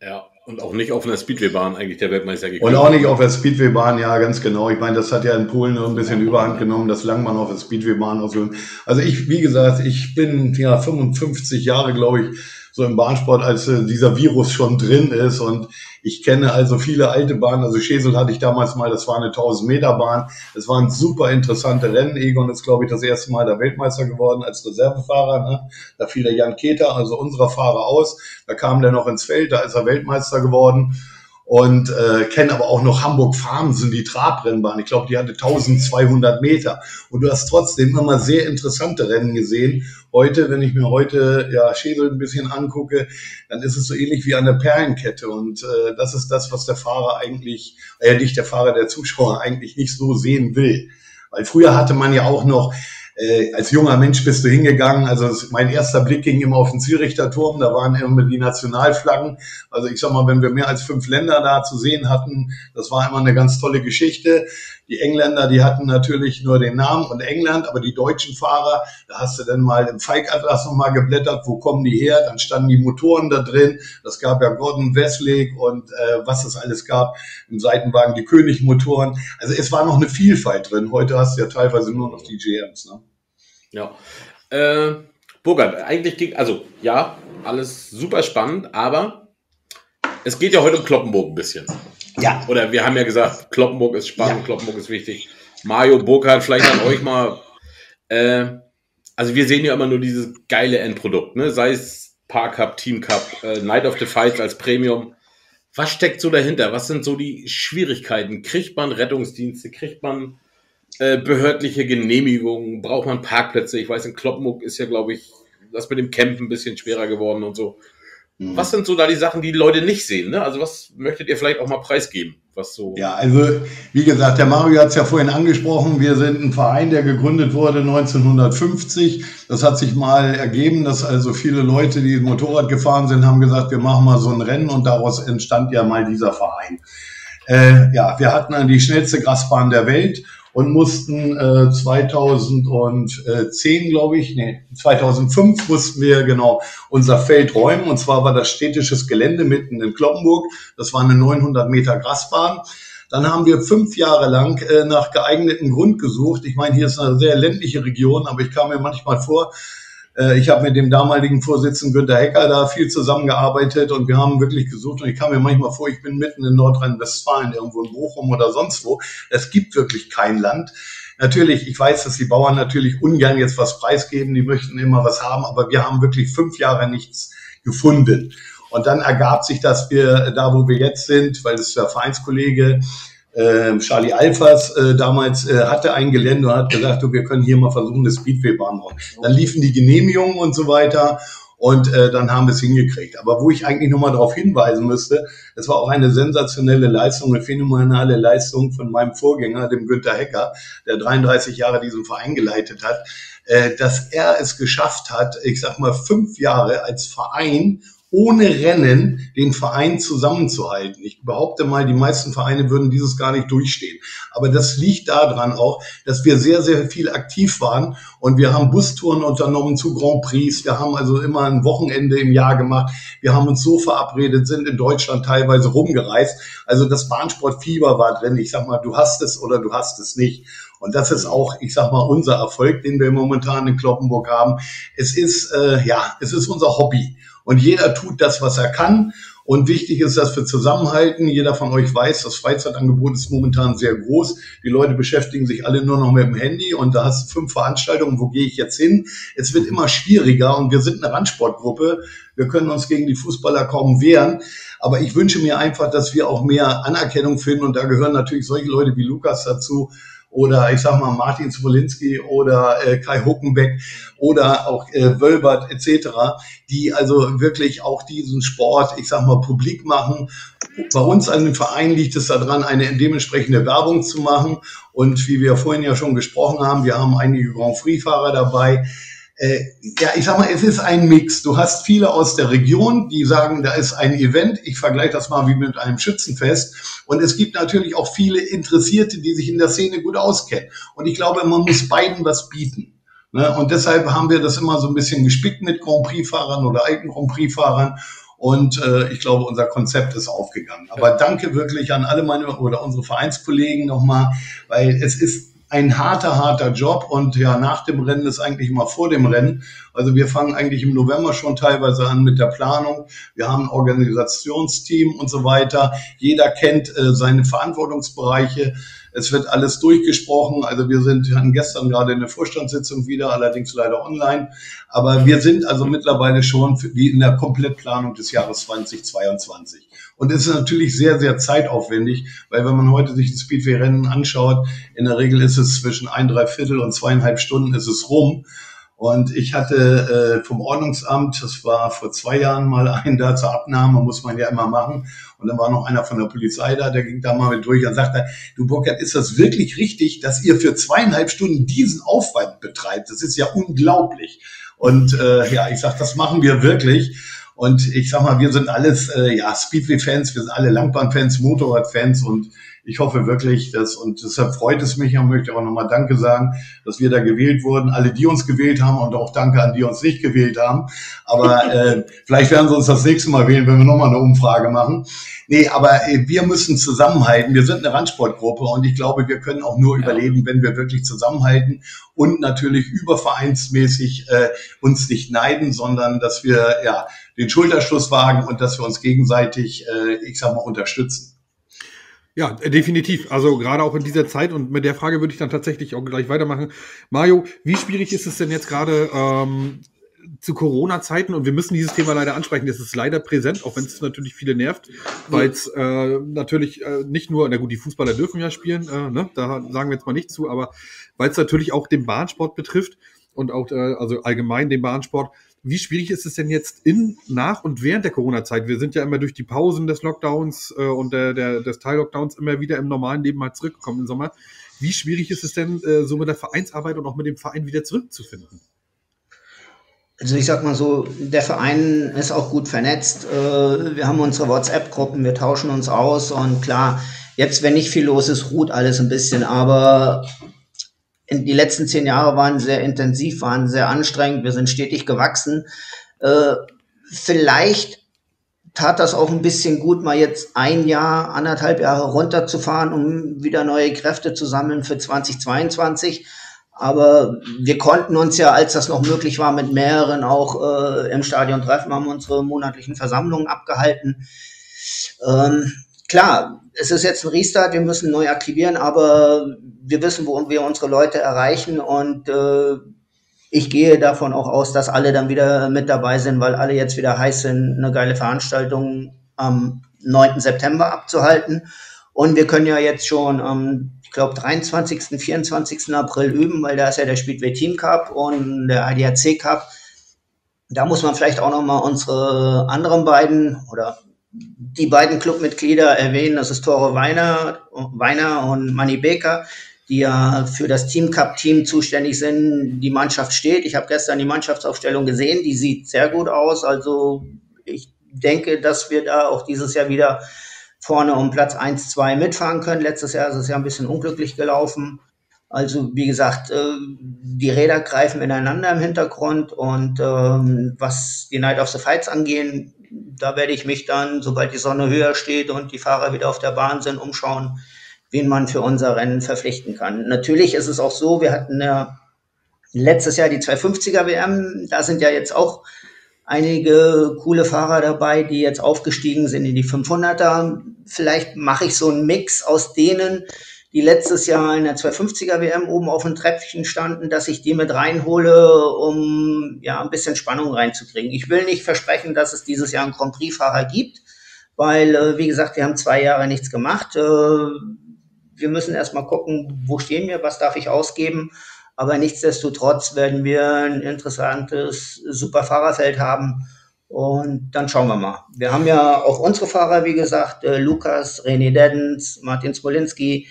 Ja, und auch nicht auf einer Speedwaybahn eigentlich der Weltmeister gekommen. Und auch nicht auf der Speedwaybahn, ja, ganz genau. Ich meine, das hat ja in Polen noch ein bisschen Überhand genommen, dass Langmann auf der Speedwaybahn ausüben. Also ich, wie gesagt, ich bin ja 55 Jahre, glaube ich, so im Bahnsport, als äh, dieser Virus schon drin ist. Und ich kenne also viele alte Bahnen. Also Schesel hatte ich damals mal, das war eine 1000 Meter Bahn. Es waren super interessante Rennen. Egon ist, glaube ich, das erste Mal der Weltmeister geworden als Reservefahrer. Ne? Da fiel der Jan Keter, also unserer Fahrer, aus. Da kam der noch ins Feld, da ist er Weltmeister geworden und äh, kenne aber auch noch Hamburg Farmsen, die Trabrennbahn. Ich glaube, die hatte 1200 Meter. Und du hast trotzdem immer sehr interessante Rennen gesehen. Heute, wenn ich mir heute ja Schädel ein bisschen angucke, dann ist es so ähnlich wie eine Perlenkette. Und äh, das ist das, was der Fahrer eigentlich, äh, nicht der Fahrer, der Zuschauer eigentlich nicht so sehen will. Weil früher hatte man ja auch noch äh, als junger Mensch bist du hingegangen. Also mein erster Blick ging immer auf den Zürichter Turm, da waren immer die Nationalflaggen. Also ich sag mal, wenn wir mehr als fünf Länder da zu sehen hatten, das war immer eine ganz tolle Geschichte. Die Engländer, die hatten natürlich nur den Namen und England, aber die deutschen Fahrer, da hast du dann mal im Feig-Atlas nochmal geblättert, wo kommen die her? Dann standen die Motoren da drin. Das gab ja Gordon Westlake und äh, was es alles gab im Seitenwagen, die König-Motoren. Also es war noch eine Vielfalt drin. Heute hast du ja teilweise nur noch die GMs. Ne? Ja. Äh, Burkhard, eigentlich ging, also ja, alles super spannend, aber es geht ja heute um Kloppenburg ein bisschen. Ja. Oder wir haben ja gesagt, Kloppenburg ist spannend, ja. Kloppenburg ist wichtig. Mario Burkhardt, vielleicht an euch mal. Äh, also wir sehen ja immer nur dieses geile Endprodukt, ne? Sei es Park Cup, Team Cup, äh, Night of the Fights als Premium. Was steckt so dahinter? Was sind so die Schwierigkeiten? Kriegt man Rettungsdienste? Kriegt man äh, behördliche Genehmigungen? Braucht man Parkplätze? Ich weiß, in Kloppenburg ist ja, glaube ich, das mit dem Campen ein bisschen schwerer geworden und so. Mhm. Was sind so da die Sachen, die, die Leute nicht sehen? Ne? Also was möchtet ihr vielleicht auch mal preisgeben? Was so ja, also wie gesagt, der Mario hat es ja vorhin angesprochen, wir sind ein Verein, der gegründet wurde 1950. Das hat sich mal ergeben, dass also viele Leute, die Motorrad gefahren sind, haben gesagt, wir machen mal so ein Rennen und daraus entstand ja mal dieser Verein. Äh, ja, wir hatten dann die schnellste Grasbahn der Welt und mussten äh, 2010, glaube ich, nee, 2005 mussten wir genau unser Feld räumen. Und zwar war das städtisches Gelände mitten in Kloppenburg. Das war eine 900 Meter Grasbahn. Dann haben wir fünf Jahre lang äh, nach geeigneten Grund gesucht. Ich meine, hier ist eine sehr ländliche Region, aber ich kam mir manchmal vor, äh, ich habe mit dem damaligen Vorsitzenden Günter Hecker da viel zusammengearbeitet und wir haben wirklich gesucht und ich kam mir manchmal vor, ich bin mitten in Nordrhein-Westfalen, irgendwo in Bochum oder sonst wo. Es gibt wirklich kein Land. Natürlich, ich weiß, dass die Bauern natürlich ungern jetzt was preisgeben, die möchten immer was haben, aber wir haben wirklich fünf Jahre nichts gefunden. Und dann ergab sich, dass wir da, wo wir jetzt sind, weil das der Vereinskollege äh, Charlie Alphas äh, damals äh, hatte ein Gelände und hat gesagt, du, wir können hier mal versuchen, eine Speedwaybahn bauen. Dann liefen die Genehmigungen und so weiter und äh, dann haben wir es hingekriegt. Aber wo ich eigentlich nochmal darauf hinweisen müsste, es war auch eine sensationelle Leistung, eine phänomenale Leistung von meinem Vorgänger, dem Günther Hecker, der 33 Jahre diesen Verein geleitet hat, äh, dass er es geschafft hat, ich sag mal, fünf Jahre als Verein ohne Rennen den Verein zusammenzuhalten. Ich behaupte mal, die meisten Vereine würden dieses gar nicht durchstehen. Aber das liegt daran auch, dass wir sehr, sehr viel aktiv waren und wir haben Bustouren unternommen zu Grand Prix. Wir haben also immer ein Wochenende im Jahr gemacht. Wir haben uns so verabredet, sind in Deutschland teilweise rumgereist. Also das Bahnsportfieber war drin. Ich sag mal, du hast es oder du hast es nicht. Und das ist auch, ich sag mal, unser Erfolg, den wir momentan in Kloppenburg haben. Es ist, äh, ja, es ist unser Hobby. Und jeder tut das, was er kann. Und wichtig ist, dass wir zusammenhalten. Jeder von euch weiß, das Freizeitangebot ist momentan sehr groß. Die Leute beschäftigen sich alle nur noch mit dem Handy und da hast du fünf Veranstaltungen. Wo gehe ich jetzt hin? Es wird immer schwieriger und wir sind eine Randsportgruppe. Wir können uns gegen die Fußballer kaum wehren. Aber ich wünsche mir einfach, dass wir auch mehr Anerkennung finden und da gehören natürlich solche Leute wie Lukas dazu, oder ich sag mal Martin Zwolinski oder äh, Kai Huckenbeck oder auch äh, Wölbert etc., die also wirklich auch diesen Sport, ich sag mal, publik machen. Bei uns an dem Verein liegt es daran, eine dementsprechende Werbung zu machen. Und wie wir vorhin ja schon gesprochen haben, wir haben einige Grand Prix-Fahrer dabei ja, ich sag mal, es ist ein Mix. Du hast viele aus der Region, die sagen, da ist ein Event. Ich vergleiche das mal wie mit einem Schützenfest. Und es gibt natürlich auch viele Interessierte, die sich in der Szene gut auskennen. Und ich glaube, man muss beiden was bieten. Ne? Und deshalb haben wir das immer so ein bisschen gespickt mit Grand Prix-Fahrern oder alten Grand Prix-Fahrern. Und äh, ich glaube, unser Konzept ist aufgegangen. Aber danke wirklich an alle meine oder unsere Vereinskollegen nochmal, weil es ist ein harter, harter Job und ja, nach dem Rennen ist eigentlich immer vor dem Rennen. Also wir fangen eigentlich im November schon teilweise an mit der Planung. Wir haben ein Organisationsteam und so weiter. Jeder kennt äh, seine Verantwortungsbereiche. Es wird alles durchgesprochen. Also wir sind, hatten gestern gerade eine Vorstandssitzung wieder, allerdings leider online. Aber wir sind also mittlerweile schon wie in der Komplettplanung des Jahres 2022. Und es ist natürlich sehr, sehr zeitaufwendig, weil wenn man heute sich das Speedway-Rennen anschaut, in der Regel ist es zwischen ein, drei Viertel und zweieinhalb Stunden ist es rum. Und ich hatte äh, vom Ordnungsamt, das war vor zwei Jahren mal ein da zur Abnahme, muss man ja immer machen. Und dann war noch einer von der Polizei da, der ging da mal mit durch und sagte, du Burkhard, ist das wirklich richtig, dass ihr für zweieinhalb Stunden diesen Aufwand betreibt? Das ist ja unglaublich. Und äh, ja, ich sag, das machen wir wirklich. Und ich sag mal, wir sind alles äh, ja Speedway-Fans, wir sind alle Langbahn-Fans, Motorrad-Fans und ich hoffe wirklich, dass, und deshalb freut es mich und möchte auch nochmal Danke sagen, dass wir da gewählt wurden. Alle, die uns gewählt haben und auch Danke an die uns nicht gewählt haben. Aber äh, vielleicht werden sie uns das nächste Mal wählen, wenn wir nochmal eine Umfrage machen. Nee, aber äh, wir müssen zusammenhalten. Wir sind eine Randsportgruppe und ich glaube, wir können auch nur ja. überleben, wenn wir wirklich zusammenhalten und natürlich übervereinsmäßig äh, uns nicht neiden, sondern dass wir ja den Schulterschluss wagen und dass wir uns gegenseitig, äh, ich sag mal, unterstützen. Ja, definitiv. Also gerade auch in dieser Zeit und mit der Frage würde ich dann tatsächlich auch gleich weitermachen. Mario, wie schwierig ist es denn jetzt gerade ähm, zu Corona-Zeiten und wir müssen dieses Thema leider ansprechen. Das ist leider präsent, auch wenn es natürlich viele nervt, weil es äh, natürlich äh, nicht nur, na gut, die Fußballer dürfen ja spielen, äh, ne? da sagen wir jetzt mal nicht zu, aber weil es natürlich auch den Bahnsport betrifft und auch äh, also allgemein den Bahnsport, wie schwierig ist es denn jetzt in, nach und während der Corona-Zeit? Wir sind ja immer durch die Pausen des Lockdowns äh, und der, der, des Teil-Lockdowns immer wieder im normalen Leben mal zurückgekommen im Sommer. Wie schwierig ist es denn, äh, so mit der Vereinsarbeit und auch mit dem Verein wieder zurückzufinden? Also ich sag mal so, der Verein ist auch gut vernetzt. Äh, wir haben unsere WhatsApp-Gruppen, wir tauschen uns aus und klar, jetzt, wenn nicht viel los ist, ruht alles ein bisschen, aber die letzten zehn Jahre waren sehr intensiv, waren sehr anstrengend. Wir sind stetig gewachsen. Äh, vielleicht tat das auch ein bisschen gut, mal jetzt ein Jahr, anderthalb Jahre runterzufahren, um wieder neue Kräfte zu sammeln für 2022. Aber wir konnten uns ja, als das noch möglich war, mit mehreren auch äh, im Stadion treffen, haben unsere monatlichen Versammlungen abgehalten. Ähm, klar, es ist jetzt ein Restart, wir müssen neu aktivieren, aber wir wissen, wo wir unsere Leute erreichen und äh, ich gehe davon auch aus, dass alle dann wieder mit dabei sind, weil alle jetzt wieder heiß sind, eine geile Veranstaltung am 9. September abzuhalten. Und wir können ja jetzt schon am, ich glaube, 23., 24. April üben, weil da ist ja der Speedway Team Cup und der ADAC Cup. Da muss man vielleicht auch nochmal unsere anderen beiden oder die beiden Clubmitglieder erwähnen, das ist Tore Weiner, Weiner und Manny Baker, die ja für das Team Cup Team zuständig sind. Die Mannschaft steht. Ich habe gestern die Mannschaftsaufstellung gesehen, die sieht sehr gut aus. Also ich denke, dass wir da auch dieses Jahr wieder vorne um Platz 1, 2 mitfahren können. Letztes Jahr ist es ja ein bisschen unglücklich gelaufen. Also wie gesagt, äh, die Räder greifen ineinander im Hintergrund und ähm, was die Night of the Fights angehen, da werde ich mich dann, sobald die Sonne höher steht und die Fahrer wieder auf der Bahn sind, umschauen, wen man für unser Rennen verpflichten kann. Natürlich ist es auch so, wir hatten ja letztes Jahr die 250er WM, da sind ja jetzt auch einige coole Fahrer dabei, die jetzt aufgestiegen sind in die 500er. Vielleicht mache ich so einen Mix aus denen, die letztes Jahr in der 250er WM oben auf dem Treppchen standen, dass ich die mit reinhole, um ja ein bisschen Spannung reinzukriegen. Ich will nicht versprechen, dass es dieses Jahr einen Grand Prix-Fahrer gibt, weil, äh, wie gesagt, wir haben zwei Jahre nichts gemacht. Äh, wir müssen erstmal gucken, wo stehen wir, was darf ich ausgeben. Aber nichtsdestotrotz werden wir ein interessantes super Fahrerfeld haben. Und dann schauen wir mal. Wir haben ja auch unsere Fahrer, wie gesagt, äh, Lukas, René Deddens, Martin Smolinski,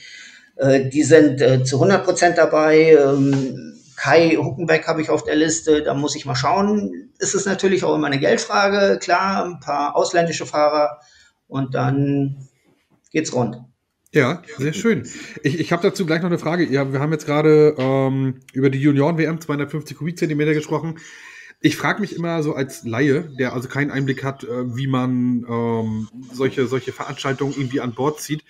äh, die sind äh, zu 100 Prozent dabei. Ähm, Kai Huckenbeck habe ich auf der Liste, da muss ich mal schauen. Ist es natürlich auch immer eine Geldfrage, klar, ein paar ausländische Fahrer und dann geht's rund. Ja, sehr schön. Ich, ich habe dazu gleich noch eine Frage. Ja, wir haben jetzt gerade ähm, über die Junioren-WM 250 Kubikzentimeter gesprochen. Ich frage mich immer so als Laie, der also keinen Einblick hat, äh, wie man ähm, solche, solche Veranstaltungen irgendwie an Bord zieht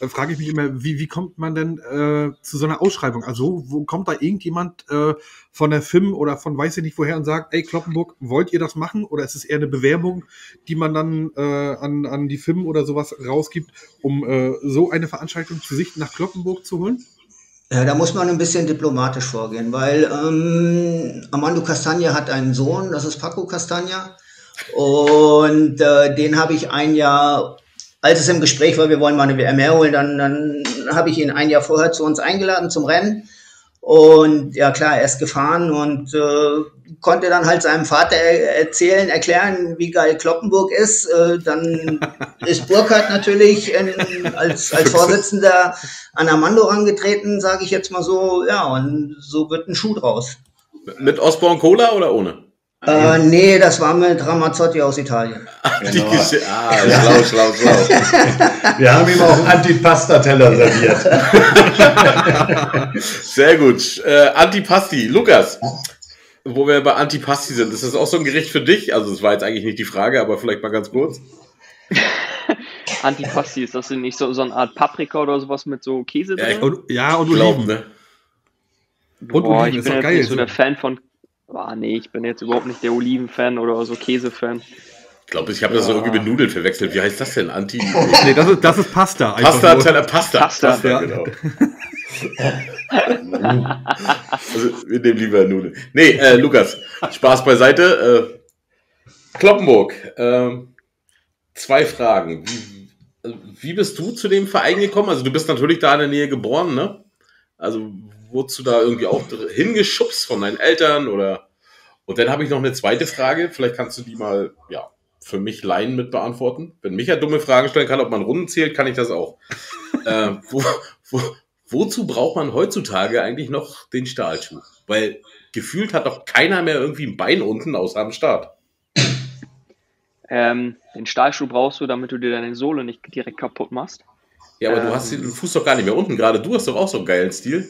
äh, frage ich mich immer, wie, wie kommt man denn äh, zu so einer Ausschreibung? Also wo kommt da irgendjemand äh, von der FIM oder von weiß ich nicht woher und sagt, ey Kloppenburg, wollt ihr das machen? Oder ist es eher eine Bewerbung, die man dann äh, an, an die FIM oder sowas rausgibt, um äh, so eine Veranstaltung zu sich nach Kloppenburg zu holen? Ja, da muss man ein bisschen diplomatisch vorgehen, weil ähm, Armando Castagna hat einen Sohn, das ist Paco Castagna. Und äh, den habe ich ein Jahr als es im Gespräch war, wir wollen mal eine WM herholen, dann, dann habe ich ihn ein Jahr vorher zu uns eingeladen zum Rennen. Und ja klar, er ist gefahren und äh, konnte dann halt seinem Vater erzählen, erklären, wie geil Kloppenburg ist. Äh, dann ist Burkhardt natürlich in, als, als Vorsitzender an Armando rangetreten, sage ich jetzt mal so. Ja, und so wird ein Schuh draus. Mit Osborne Cola oder ohne? Äh, nee, das war mit Ramazzotti aus Italien. Genau. ah, schlau, schlau, schlau. Wir haben ihm auch einen Antipasta-Teller serviert. Sehr gut. Äh, Antipasti. Lukas, wo wir bei Antipasti sind, ist das auch so ein Gericht für dich? Also, das war jetzt eigentlich nicht die Frage, aber vielleicht mal ganz kurz. Antipasti, ist das nicht so, so eine Art Paprika oder sowas mit so Käse drin? Ja, und, ja, und Oliven. Ne? Und Boah, Oliven ich bin jetzt geil. nicht so der Fan von Ah, nee, ich bin jetzt überhaupt nicht der Oliven-Fan oder so Käse-Fan. Ich glaube, ich habe das so irgendwie mit Nudeln verwechselt. Wie heißt das denn? Anti. nee, das ist, das ist Pasta. Pasta, Teller, Pasta. Pasta, Pasta ja. genau. also, wir nehmen lieber Nudeln. Nee, äh, Lukas, Spaß beiseite. Äh, Kloppenburg, äh, zwei Fragen. Wie, wie bist du zu dem Verein gekommen? Also, du bist natürlich da in der Nähe geboren, ne? Also, wurdest du da irgendwie auch hingeschubst von deinen Eltern oder? Und dann habe ich noch eine zweite Frage. Vielleicht kannst du die mal, ja, für mich Laien mit beantworten. Wenn mich ja dumme Fragen stellen kann, ob man Runden zählt, kann ich das auch. äh, wo, wo, wozu braucht man heutzutage eigentlich noch den Stahlschuh? Weil gefühlt hat doch keiner mehr irgendwie ein Bein unten außer am Start. Ähm, den Stahlschuh brauchst du, damit du dir deine Sohle nicht direkt kaputt machst. Ja, aber ähm, du hast den Fuß doch gar nicht mehr unten. Gerade du hast doch auch so einen geilen Stil.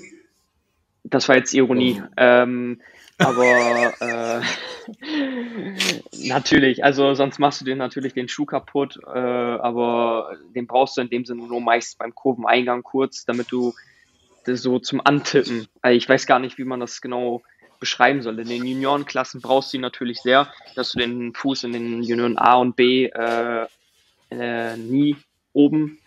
Das war jetzt Ironie. Oh. Ähm, aber äh, natürlich, also sonst machst du dir natürlich den Schuh kaputt, äh, aber den brauchst du in dem Sinne nur meist beim Kurveneingang kurz, damit du das so zum Antippen. Also ich weiß gar nicht, wie man das genau beschreiben soll. In den Juniorenklassen brauchst du ihn natürlich sehr, dass du den Fuß in den Junioren A und B äh, äh, nie oben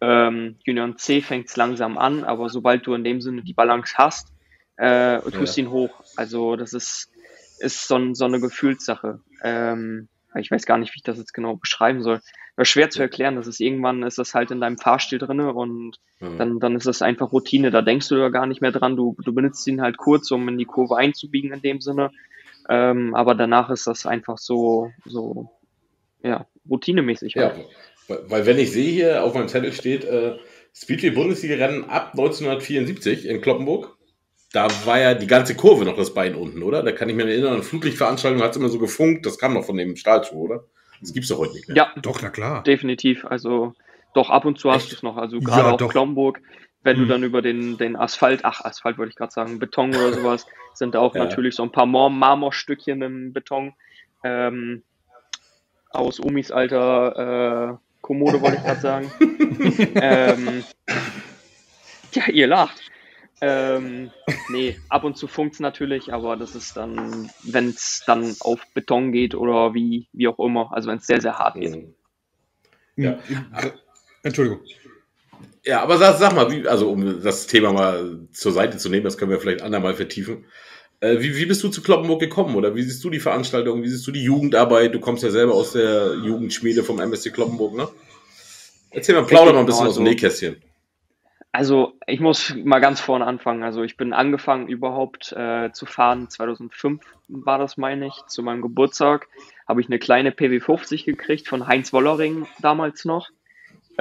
ähm, Union C fängt es langsam an, aber sobald du in dem Sinne die Balance hast, äh, tust ja. ihn hoch. Also das ist, ist so, so eine Gefühlssache. Ähm, ich weiß gar nicht, wie ich das jetzt genau beschreiben soll. Das ist schwer zu erklären. Das ist irgendwann ist das halt in deinem Fahrstil drinne und mhm. dann, dann ist das einfach Routine. Da denkst du ja gar nicht mehr dran. Du, du benutzt ihn halt kurz, um in die Kurve einzubiegen in dem Sinne. Ähm, aber danach ist das einfach so, so, ja, routinemäßig. Halt. Ja, weil wenn ich sehe hier auf meinem Zettel steht, äh, Speedway Bundesliga-Rennen ab 1974 in Kloppenburg. Da war ja die ganze Kurve noch das Bein unten, oder? Da kann ich mir erinnern, an Flutlichtveranstaltungen hat es immer so gefunkt, das kam noch von dem Stahlschuh, oder? Das gibt es doch heute nicht mehr. Ja, doch, na klar. Definitiv. Also doch ab und zu hast du es noch. Also gerade ja, auf doch. Kloppenburg, wenn hm. du dann über den, den Asphalt, ach, Asphalt wollte ich gerade sagen, Beton oder sowas, sind da auch ja. natürlich so ein paar Marmorstückchen im Beton. Ähm, aus Omis alter äh, Kommode, wollte ich gerade sagen. ähm, Ja, ihr lacht. Ähm, nee, ab und zu funkt es natürlich, aber das ist dann, wenn es dann auf Beton geht oder wie, wie auch immer, also wenn es sehr, sehr hart geht. Ja. Entschuldigung. Ja, aber sag, sag mal, wie, also um das Thema mal zur Seite zu nehmen, das können wir vielleicht andermal vertiefen. Äh, wie, wie bist du zu Kloppenburg gekommen oder wie siehst du die Veranstaltung, wie siehst du die Jugendarbeit? Du kommst ja selber aus der Jugendschmiede vom MSC Kloppenburg, ne? Erzähl mal, plauder mal ein bisschen aus dem Nähkästchen. Also ich muss mal ganz vorne anfangen. Also ich bin angefangen überhaupt äh, zu fahren. 2005 war das, meine ich. Zu meinem Geburtstag habe ich eine kleine PW50 gekriegt von Heinz Wollering damals noch.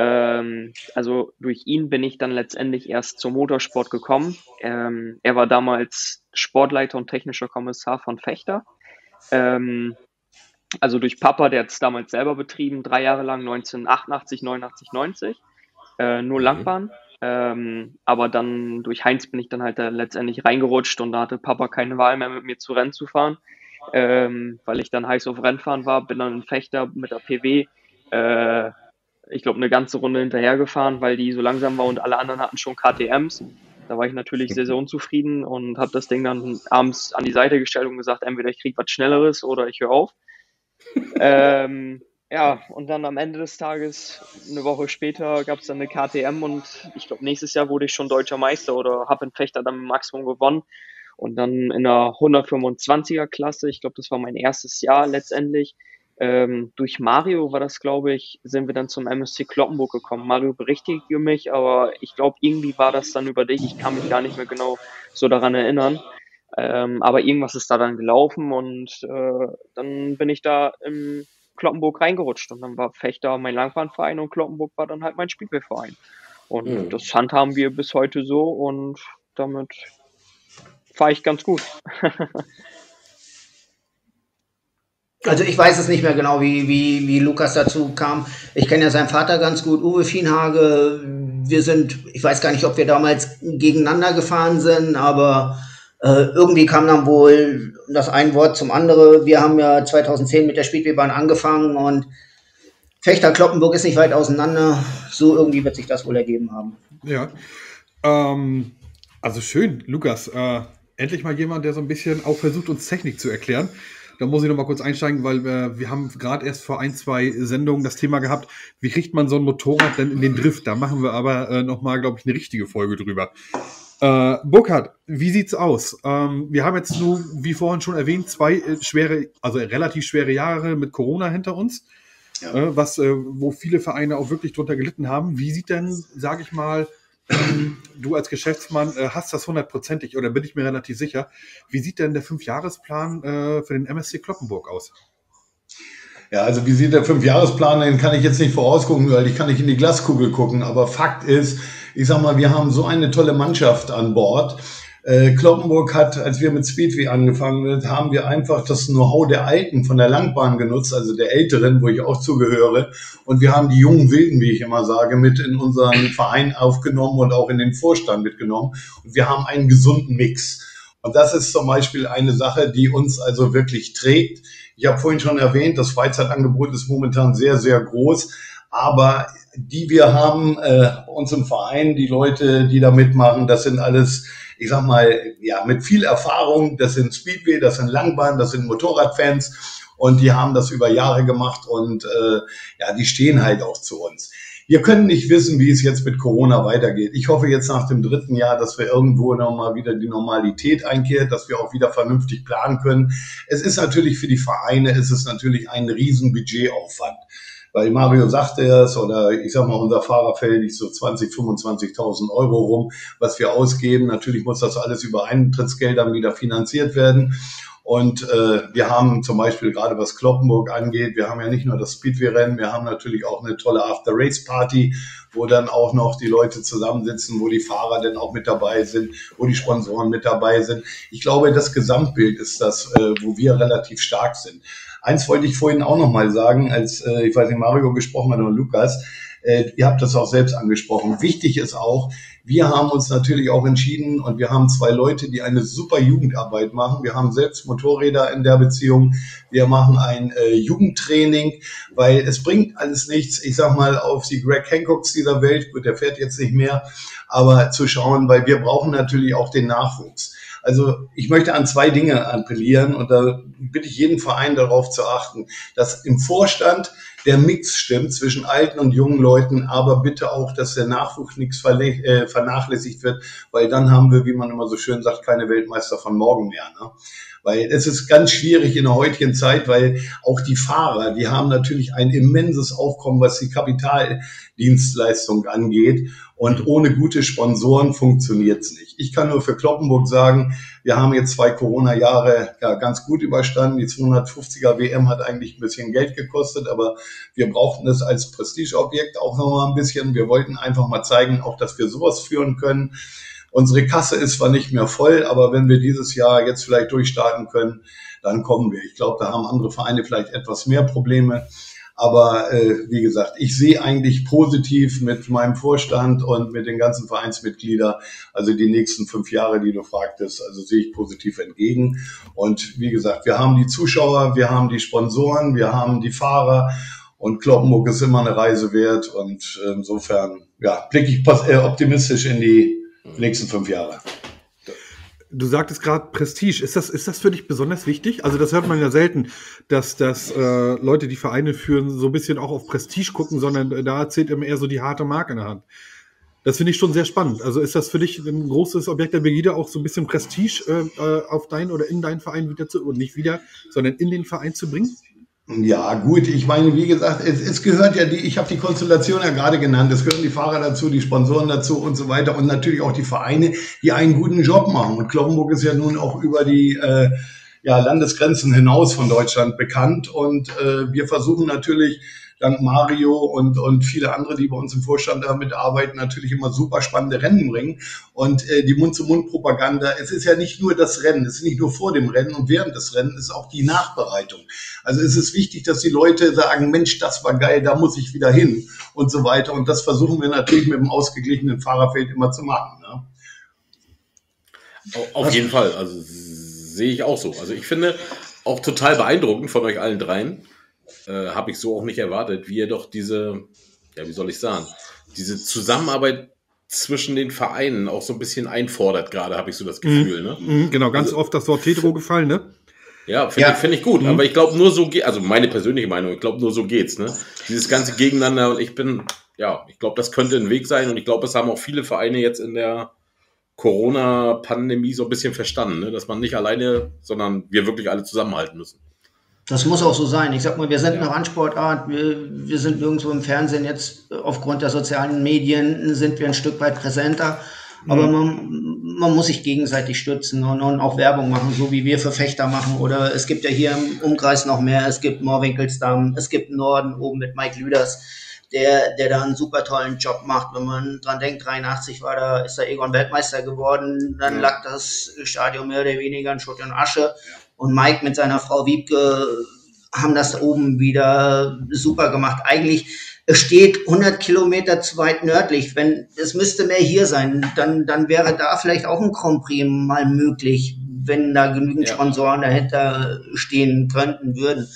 Ähm, also durch ihn bin ich dann letztendlich erst zum Motorsport gekommen. Ähm, er war damals Sportleiter und technischer Kommissar von Fechter. Ähm, also durch Papa, der hat es damals selber betrieben, drei Jahre lang, 1988, 89, 90. Äh, nur mhm. Langbahn. Ähm, aber dann durch Heinz bin ich dann halt da letztendlich reingerutscht und da hatte Papa keine Wahl mehr mit mir zu Rennen zu fahren, ähm, weil ich dann heiß auf Rennfahren war, bin dann in Fechter mit der PW, äh, ich glaube, eine ganze Runde hinterhergefahren, weil die so langsam war und alle anderen hatten schon KTMs. Da war ich natürlich sehr, sehr unzufrieden und habe das Ding dann abends an die Seite gestellt und gesagt, entweder ich kriege was Schnelleres oder ich höre auf. ähm, ja, und dann am Ende des Tages, eine Woche später, gab es dann eine KTM und ich glaube, nächstes Jahr wurde ich schon deutscher Meister oder habe in Fechter dann mit Maximum gewonnen. Und dann in der 125er Klasse, ich glaube, das war mein erstes Jahr letztendlich. Ähm, durch Mario war das, glaube ich, sind wir dann zum MSC Kloppenburg gekommen. Mario berichtigte mich, aber ich glaube, irgendwie war das dann über dich. Ich kann mich gar nicht mehr genau so daran erinnern. Ähm, aber irgendwas ist da dann gelaufen und äh, dann bin ich da im Kloppenburg reingerutscht und dann war Fechter mein Langbahnverein und Kloppenburg war dann halt mein Spielwehrverein. Und mhm. das handhaben wir bis heute so und damit fahre ich ganz gut. Also ich weiß es nicht mehr genau, wie, wie, wie Lukas dazu kam. Ich kenne ja seinen Vater ganz gut, Uwe Fienhage. Wir sind, ich weiß gar nicht, ob wir damals gegeneinander gefahren sind, aber äh, irgendwie kam dann wohl das ein Wort zum anderen. Wir haben ja 2010 mit der Speedwaybahn angefangen und Fechter Kloppenburg ist nicht weit auseinander. So irgendwie wird sich das wohl ergeben haben. Ja. Ähm, also schön, Lukas. Äh, endlich mal jemand, der so ein bisschen auch versucht, uns Technik zu erklären. Da muss ich noch mal kurz einsteigen, weil wir, wir haben gerade erst vor ein, zwei Sendungen das Thema gehabt, wie kriegt man so ein Motorrad denn in den Drift? Da machen wir aber äh, noch mal, glaube ich, eine richtige Folge drüber. Äh, Burkhard, wie sieht's aus? Ähm, wir haben jetzt nur, wie vorhin schon erwähnt, zwei äh, schwere, also relativ schwere Jahre mit Corona hinter uns, ja. äh, was, äh, wo viele Vereine auch wirklich drunter gelitten haben. Wie sieht denn, sage ich mal, du als Geschäftsmann äh, hast das hundertprozentig oder bin ich mir relativ sicher. Wie sieht denn der Fünfjahresplan äh, für den MSC Kloppenburg aus? Ja, also wie sieht der Fünfjahresplan, den kann ich jetzt nicht vorausgucken, weil ich kann nicht in die Glaskugel gucken. Aber Fakt ist, ich sag mal, wir haben so eine tolle Mannschaft an Bord. Äh, Kloppenburg hat, als wir mit Speedway angefangen haben, haben wir einfach das Know-how der Alten von der Langbahn genutzt, also der Älteren, wo ich auch zugehöre. Und wir haben die jungen Wilden, wie ich immer sage, mit in unseren Verein aufgenommen und auch in den Vorstand mitgenommen. Und wir haben einen gesunden Mix. Und das ist zum Beispiel eine Sache, die uns also wirklich trägt. Ich habe vorhin schon erwähnt, das Freizeitangebot ist momentan sehr, sehr groß. Aber die wir haben, äh, uns im Verein, die Leute, die da mitmachen, das sind alles, ich sag mal, ja, mit viel Erfahrung, das sind Speedway, das sind Langbahn, das sind Motorradfans und die haben das über Jahre gemacht und äh, ja, die stehen halt auch zu uns. Wir können nicht wissen, wie es jetzt mit Corona weitergeht. Ich hoffe jetzt nach dem dritten Jahr, dass wir irgendwo nochmal wieder die Normalität einkehrt, dass wir auch wieder vernünftig planen können. Es ist natürlich für die Vereine, es ist natürlich ein riesen Budgetaufwand weil Mario sagte es, oder ich sag mal, unser Fahrer fällt nicht so 20, 25.000 Euro rum, was wir ausgeben. Natürlich muss das alles über Eintrittsgeldern wieder finanziert werden. Und äh, wir haben zum Beispiel gerade was Kloppenburg angeht, wir haben ja nicht nur das Speedway-Rennen, wir haben natürlich auch eine tolle After-Race-Party, wo dann auch noch die Leute zusammensitzen, wo die Fahrer dann auch mit dabei sind, wo die Sponsoren mit dabei sind. Ich glaube, das Gesamtbild ist das, äh, wo wir relativ stark sind. Eins wollte ich vorhin auch noch mal sagen, als äh, ich weiß nicht, Mario gesprochen hat oder Lukas. Äh, ihr habt das auch selbst angesprochen. Wichtig ist auch, wir haben uns natürlich auch entschieden und wir haben zwei Leute, die eine super Jugendarbeit machen. Wir haben selbst Motorräder in der Beziehung. Wir machen ein äh, Jugendtraining, weil es bringt alles nichts. Ich sag mal auf die Greg Hancocks dieser Welt, gut, der fährt jetzt nicht mehr, aber zu schauen, weil wir brauchen natürlich auch den Nachwuchs. Also ich möchte an zwei Dinge appellieren und da bitte ich jeden Verein darauf zu achten, dass im Vorstand der Mix stimmt zwischen alten und jungen Leuten, aber bitte auch, dass der Nachwuchs nichts äh, vernachlässigt wird, weil dann haben wir, wie man immer so schön sagt, keine Weltmeister von morgen mehr. Ne? Weil es ist ganz schwierig in der heutigen Zeit, weil auch die Fahrer, die haben natürlich ein immenses Aufkommen, was die Kapitaldienstleistung angeht. Und ohne gute Sponsoren funktioniert es nicht. Ich kann nur für Kloppenburg sagen, wir haben jetzt zwei Corona-Jahre ja, ganz gut überstanden. Die 250er WM hat eigentlich ein bisschen Geld gekostet, aber wir brauchten es als Prestigeobjekt auch noch mal ein bisschen. Wir wollten einfach mal zeigen, auch dass wir sowas führen können. Unsere Kasse ist zwar nicht mehr voll, aber wenn wir dieses Jahr jetzt vielleicht durchstarten können, dann kommen wir. Ich glaube, da haben andere Vereine vielleicht etwas mehr Probleme. Aber äh, wie gesagt, ich sehe eigentlich positiv mit meinem Vorstand und mit den ganzen Vereinsmitgliedern, also die nächsten fünf Jahre, die du fragtest, also sehe ich positiv entgegen. Und wie gesagt, wir haben die Zuschauer, wir haben die Sponsoren, wir haben die Fahrer und Kloppenburg ist immer eine Reise wert. Und insofern ja, blicke ich äh, optimistisch in die nächsten fünf Jahre. Du sagtest gerade Prestige. Ist das, ist das für dich besonders wichtig? Also das hört man ja selten, dass, dass äh, Leute, die Vereine führen, so ein bisschen auch auf Prestige gucken, sondern da zählt immer eher so die harte Marke in der Hand. Das finde ich schon sehr spannend. Also ist das für dich ein großes Objekt der Begierde, auch so ein bisschen Prestige äh, äh auf deinen oder in deinen Verein wieder zu, und nicht wieder, sondern in den Verein zu bringen? Ja, gut, ich meine, wie gesagt, es, es gehört ja die, ich habe die Konstellation ja gerade genannt, es gehören die Fahrer dazu, die Sponsoren dazu und so weiter und natürlich auch die Vereine, die einen guten Job machen. Und Kloppenburg ist ja nun auch über die äh, ja, Landesgrenzen hinaus von Deutschland bekannt und äh, wir versuchen natürlich dank Mario und, und viele andere, die bei uns im Vorstand damit arbeiten, natürlich immer super spannende Rennen bringen. Und äh, die Mund-zu-Mund-Propaganda, es ist ja nicht nur das Rennen, es ist nicht nur vor dem Rennen und während des Rennens, es ist auch die Nachbereitung. Also es ist wichtig, dass die Leute sagen, Mensch, das war geil, da muss ich wieder hin und so weiter. Und das versuchen wir natürlich mit dem ausgeglichenen Fahrerfeld immer zu machen. Ne? Auf Was? jeden Fall, also sehe ich auch so. Also ich finde auch total beeindruckend von euch allen dreien, äh, habe ich so auch nicht erwartet, wie ihr doch diese, ja, wie soll ich sagen, diese Zusammenarbeit zwischen den Vereinen auch so ein bisschen einfordert, gerade habe ich so das Gefühl. Ne? Mhm, genau, ganz also, oft das Wort Tetro gefallen, ne? Ja, finde ja. ich, find ich gut. Mhm. Aber ich glaube, nur so geht, also meine persönliche Meinung, ich glaube, nur so geht's. Ne? Dieses ganze Gegeneinander und ich bin, ja, ich glaube, das könnte ein Weg sein und ich glaube, es haben auch viele Vereine jetzt in der Corona-Pandemie so ein bisschen verstanden, ne? dass man nicht alleine, sondern wir wirklich alle zusammenhalten müssen. Das muss auch so sein. Ich sag mal, wir sind ja. eine Randsportart, wir, wir sind nirgendwo im Fernsehen jetzt aufgrund der sozialen Medien sind wir ein Stück weit präsenter. Aber mhm. man, man muss sich gegenseitig stützen und, und, auch Werbung machen, so wie wir für Fechter machen. Oder es gibt ja hier im Umkreis noch mehr. Es gibt Moorwinkelsdamm, es gibt Norden oben mit Mike Lüders, der, der da einen super tollen Job macht. Wenn man dran denkt, 83 war da, ist der Egon Weltmeister geworden, dann ja. lag das Stadion mehr oder weniger in Schutt und Asche. Und Mike mit seiner Frau Wiebke haben das da oben wieder super gemacht. Eigentlich steht 100 Kilometer zu weit nördlich. Wenn es müsste mehr hier sein, dann dann wäre da vielleicht auch ein Grand Prix mal möglich, wenn da genügend ja. Sponsoren dahinter stehen könnten würden.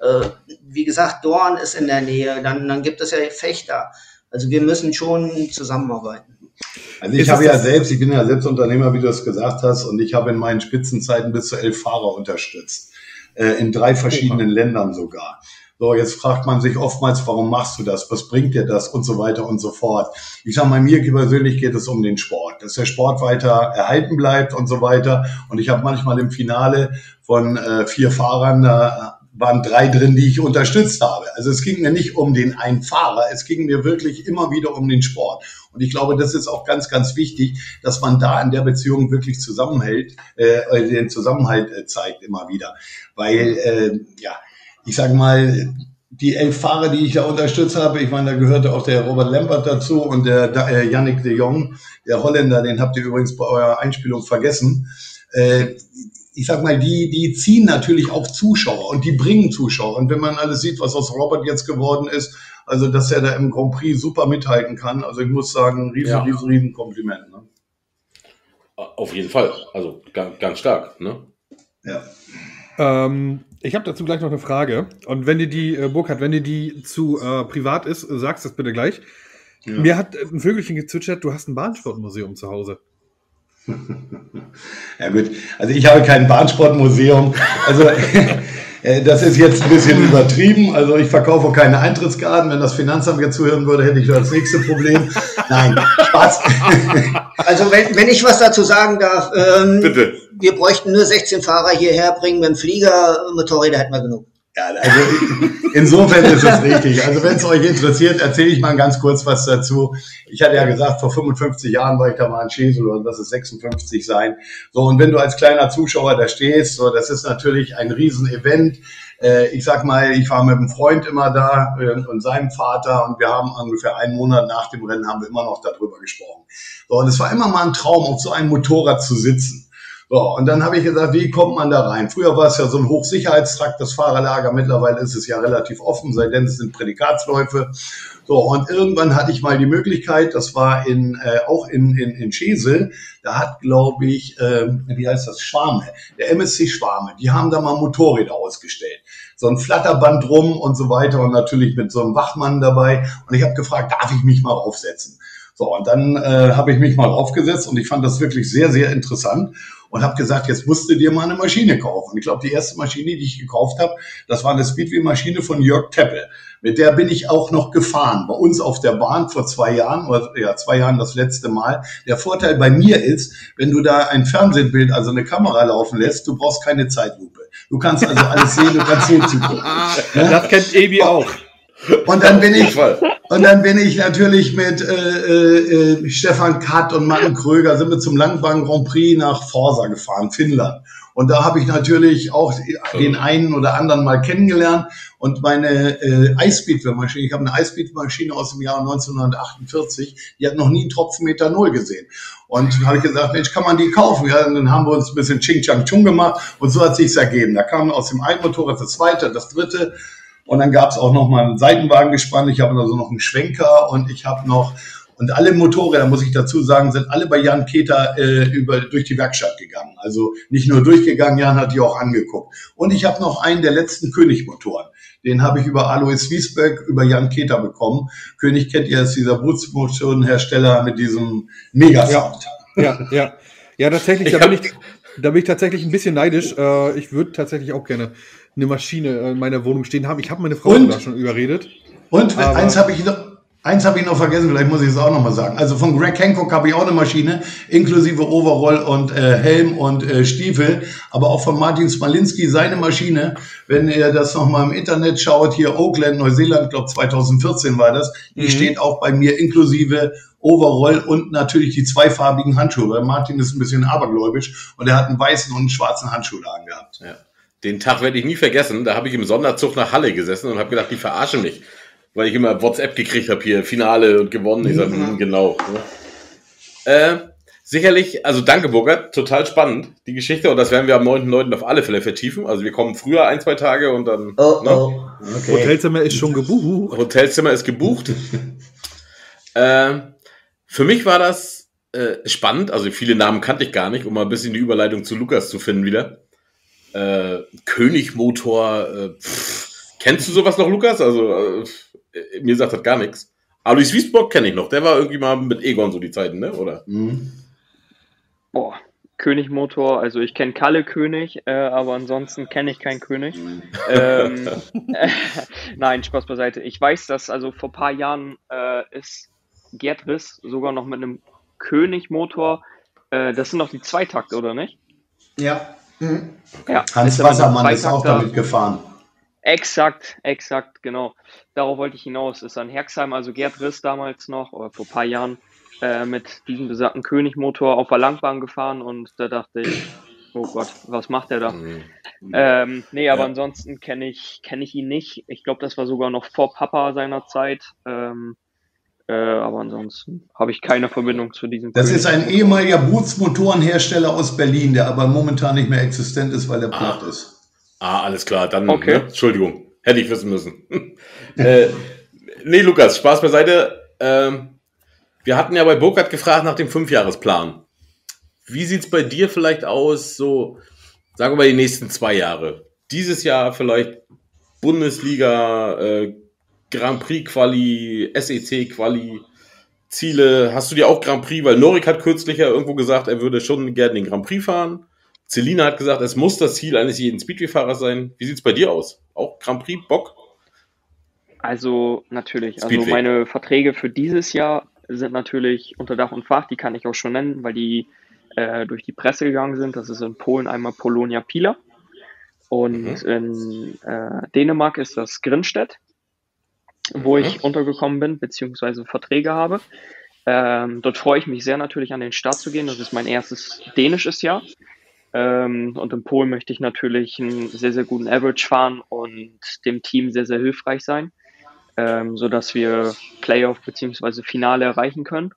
Äh, wie gesagt, Dorn ist in der Nähe. Dann dann gibt es ja Fechter. Also wir müssen schon zusammenarbeiten. Also ich habe ja selbst, ich bin ja selbst Unternehmer, wie du es gesagt hast, und ich habe in meinen Spitzenzeiten bis zu elf Fahrer unterstützt. Äh, in drei verschiedenen Ländern sogar. So, jetzt fragt man sich oftmals, warum machst du das? Was bringt dir das? Und so weiter und so fort. Ich sage mal, mir persönlich geht es um den Sport, dass der Sport weiter erhalten bleibt und so weiter. Und ich habe manchmal im Finale von äh, vier Fahrern, da waren drei drin, die ich unterstützt habe. Also es ging mir nicht um den einen Fahrer, es ging mir wirklich immer wieder um den Sport. Und ich glaube, das ist auch ganz, ganz wichtig, dass man da in der Beziehung wirklich zusammenhält, äh, den Zusammenhalt äh, zeigt immer wieder. Weil, äh, ja, ich sage mal, die elf Fahrer, die ich da unterstützt habe, ich meine, da gehörte auch der Robert Lambert dazu und der äh, Yannick de Jong, der Holländer, den habt ihr übrigens bei eurer Einspielung vergessen. Äh, ich sag mal, die, die ziehen natürlich auch Zuschauer und die bringen Zuschauer. Und wenn man alles sieht, was aus Robert jetzt geworden ist, Also, dass er da im Grand Prix super mithalten kann. Also, ich muss sagen, riesen, ja. riesen, riesen Kompliment. Ne? Auf jeden Fall. Also, ganz, ganz stark. Ne? Ja. Ähm, ich habe dazu gleich noch eine Frage. Und wenn dir die, äh, Burkhard, wenn dir die zu äh, privat ist, sagst das bitte gleich. Ja. Mir hat ein Vögelchen gezwitschert, du hast ein Bahnsportmuseum zu Hause. Ja gut, also ich habe kein Bahnsportmuseum. Also äh, das ist jetzt ein bisschen übertrieben. Also ich verkaufe keine Eintrittskarten. Wenn das Finanzamt jetzt zuhören würde, hätte ich das nächste Problem. Nein, Spaß. Also wenn, wenn ich was dazu sagen darf, ähm, Bitte. wir bräuchten nur 16 Fahrer hierher bringen. Mit dem Flieger, Motorräder hätten wir genug. Also insofern ist es richtig. Also wenn es euch interessiert, erzähle ich mal ganz kurz was dazu. Ich hatte ja gesagt, vor 55 Jahren war ich da mal in Schesel und das ist 56 sein. So, und wenn du als kleiner Zuschauer da stehst, so, das ist natürlich ein Riesenevent. Äh, ich sag mal, ich war mit einem Freund immer da äh, und seinem Vater und wir haben ungefähr einen Monat nach dem Rennen haben wir immer noch darüber gesprochen. So, und es war immer mal ein Traum, auf so einem Motorrad zu sitzen. So, und dann habe ich gesagt, wie kommt man da rein? Früher war es ja so ein Hochsicherheitstrakt, das Fahrerlager. Mittlerweile ist es ja relativ offen, seitdem es sind Prädikatsläufe. So, und irgendwann hatte ich mal die Möglichkeit, das war in, äh, auch in, in, in Schesel, da hat, glaube ich, ähm, wie heißt das, Schwarme, der MSC Schwarme, die haben da mal Motorräder ausgestellt. So ein Flatterband rum und so weiter und natürlich mit so einem Wachmann dabei. Und ich habe gefragt, darf ich mich mal aufsetzen? So, und dann äh, habe ich mich mal aufgesetzt und ich fand das wirklich sehr, sehr interessant und habe gesagt, jetzt musst du dir mal eine Maschine kaufen. Und ich glaube, die erste Maschine, die ich gekauft habe, das war eine Speedway-Maschine von Jörg Teppel. Mit der bin ich auch noch gefahren. Bei uns auf der Bahn vor zwei Jahren, oder ja, zwei Jahren das letzte Mal. Der Vorteil bei mir ist, wenn du da ein Fernsehbild, also eine Kamera laufen lässt, du brauchst keine Zeitlupe. Du kannst also alles sehen, du kannst so zugucken. Das kennt Ebi auch. Und dann bin ich, und dann bin ich natürlich mit äh, äh, Stefan Katt und Martin Kröger sind wir zum Landbahn Grand Prix nach Forsa gefahren, Finnland. Und da habe ich natürlich auch den einen oder anderen mal kennengelernt. Und meine äh, Eisspeed-Maschine, ich habe eine Eisspeed-Maschine aus dem Jahr 1948, die hat noch nie einen Tropfen Methanol gesehen. Und dann habe ich gesagt, Mensch, kann man die kaufen? Ja, und dann haben wir uns ein bisschen Ching Chang Chung gemacht und so hat sich's ergeben. Da kam aus dem einen Motorrad das zweite, das dritte. Und dann gab es auch noch mal einen Seitenwagen gespannt. Ich habe also noch einen Schwenker und ich habe noch und alle Motorräder, muss ich dazu sagen, sind alle bei Jan Keter äh, über, durch die Werkstatt gegangen. Also nicht nur durchgegangen, Jan hat die auch angeguckt. Und ich habe noch einen der letzten König-Motoren. Den habe ich über Alois Wiesberg, über Jan Keter bekommen. König kennt ihr, ist dieser Bootsmotorenhersteller mit diesem Megasound. Ja, ja, ja. Ja, tatsächlich, da bin ich, da bin ich tatsächlich ein bisschen neidisch. Äh, ich würde tatsächlich auch gerne eine Maschine in meiner Wohnung stehen haben. Ich habe meine Frau da schon überredet. Und eins habe ich noch. Eins habe ich noch vergessen, vielleicht muss ich es auch noch mal sagen. Also von Greg Hancock habe ich auch eine Maschine, inklusive Overall und äh, Helm und äh, Stiefel, aber auch von Martin Smalinski seine Maschine. Wenn ihr das noch mal im Internet schaut, hier Oakland, Neuseeland, glaube 2014 war das, die mhm. steht auch bei mir inklusive Overall und natürlich die zweifarbigen Handschuhe, weil Martin ist ein bisschen abergläubisch und er hat einen weißen und einen schwarzen Handschuh da angehabt. Ja. Den Tag werde ich nie vergessen. Da habe ich im Sonderzug nach Halle gesessen und habe gedacht, die verarschen mich. Weil ich immer WhatsApp gekriegt habe hier, Finale und gewonnen. Ich sage, mhm. genau. Äh, sicherlich, also danke Burkhard, total spannend, die Geschichte. Und das werden wir am 9.9. auf alle Fälle vertiefen. Also wir kommen früher ein, zwei Tage und dann. Oh, ne? oh. Okay. Hotelzimmer ist schon gebucht. Hotelzimmer ist gebucht. äh, für mich war das äh, spannend. Also viele Namen kannte ich gar nicht, um mal ein bisschen die Überleitung zu Lukas zu finden wieder äh, Königmotor. Äh, kennst du sowas noch, Lukas? Also, äh, mir sagt das gar nichts. Alois Wiesbock kenne ich noch. Der war irgendwie mal mit Egon so die Zeiten, ne? Oder? Mhm. Boah, Königmotor. Also, ich kenne Kalle König, äh, aber ansonsten kenne ich keinen König. Ähm, nein, Spaß beiseite. Ich weiß, dass also vor ein paar Jahren äh, ist Gerd Riss sogar noch mit einem Königmotor. Äh, das sind noch die Zweitakte, oder nicht? Ja. Mhm. Ja, Hans Wassermann ist auch damit gefahren. Exakt, exakt, genau. Darauf wollte ich hinaus. Ist an Herxheim, also Gerd Riss damals noch, oder vor ein paar Jahren, äh, mit diesem besagten Königmotor auf der Langbahn gefahren und da dachte ich, oh Gott, was macht der da? Mhm. Ähm, nee, aber ja. ansonsten kenne ich, kenn ich ihn nicht. Ich glaube, das war sogar noch vor Papa seiner Zeit. Ähm, äh, aber ansonsten habe ich keine Verbindung zu diesem. Das König. ist ein ehemaliger Bootsmotorenhersteller aus Berlin, der aber momentan nicht mehr existent ist, weil er ah. platt ist. Ah, alles klar. Dann, okay. ne? Entschuldigung, hätte ich wissen müssen. äh, nee, Lukas, Spaß beiseite. Ähm, wir hatten ja bei Burkhardt gefragt nach dem Fünfjahresplan. Wie sieht es bei dir vielleicht aus, so, sagen wir mal, die nächsten zwei Jahre? Dieses Jahr vielleicht Bundesliga, äh, Grand Prix Quali, SEC Quali, Ziele. Hast du dir auch Grand Prix, weil Norik hat kürzlich ja irgendwo gesagt, er würde schon gerne den Grand Prix fahren. Celina hat gesagt, es muss das Ziel eines jeden Speedway-Fahrers sein. Wie sieht es bei dir aus? Auch Grand Prix, Bock? Also natürlich. Also Speedway. Also meine Verträge für dieses Jahr sind natürlich unter Dach und Fach. Die kann ich auch schon nennen, weil die äh, durch die Presse gegangen sind. Das ist in Polen einmal Polonia Pila. Und mhm. in äh, Dänemark ist das Grinstedt, wo mhm. ich untergekommen bin, beziehungsweise Verträge habe. Ähm, dort freue ich mich sehr natürlich an den Start zu gehen. Das ist mein erstes dänisches Jahr. Ähm, und in Polen möchte ich natürlich einen sehr, sehr guten Average fahren und dem Team sehr, sehr hilfreich sein, ähm, sodass wir Playoff bzw. Finale erreichen können.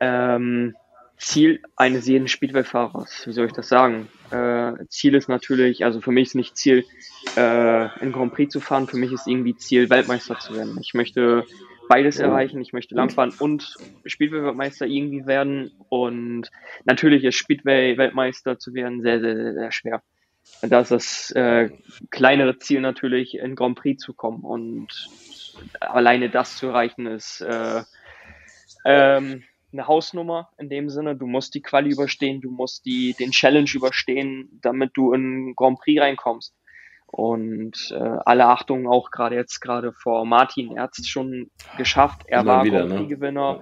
Ähm, Ziel eines jeden Speedway-Fahrers, wie soll ich das sagen? Äh, Ziel ist natürlich, also für mich ist nicht Ziel, äh, in Grand Prix zu fahren, für mich ist irgendwie Ziel, Weltmeister zu werden. Ich möchte beides erreichen. Ich möchte Langfahren und Speedway-Weltmeister irgendwie werden. Und natürlich ist Speedway-Weltmeister zu werden sehr, sehr, sehr, sehr schwer. Da ist das äh, kleinere Ziel natürlich, in Grand Prix zu kommen. Und alleine das zu erreichen, ist äh, ähm, eine Hausnummer in dem Sinne. Du musst die Quali überstehen, du musst die, den Challenge überstehen, damit du in Grand Prix reinkommst. Und äh, alle Achtung auch gerade jetzt gerade vor Martin. Er hat es schon geschafft. Er immer war wieder, ne?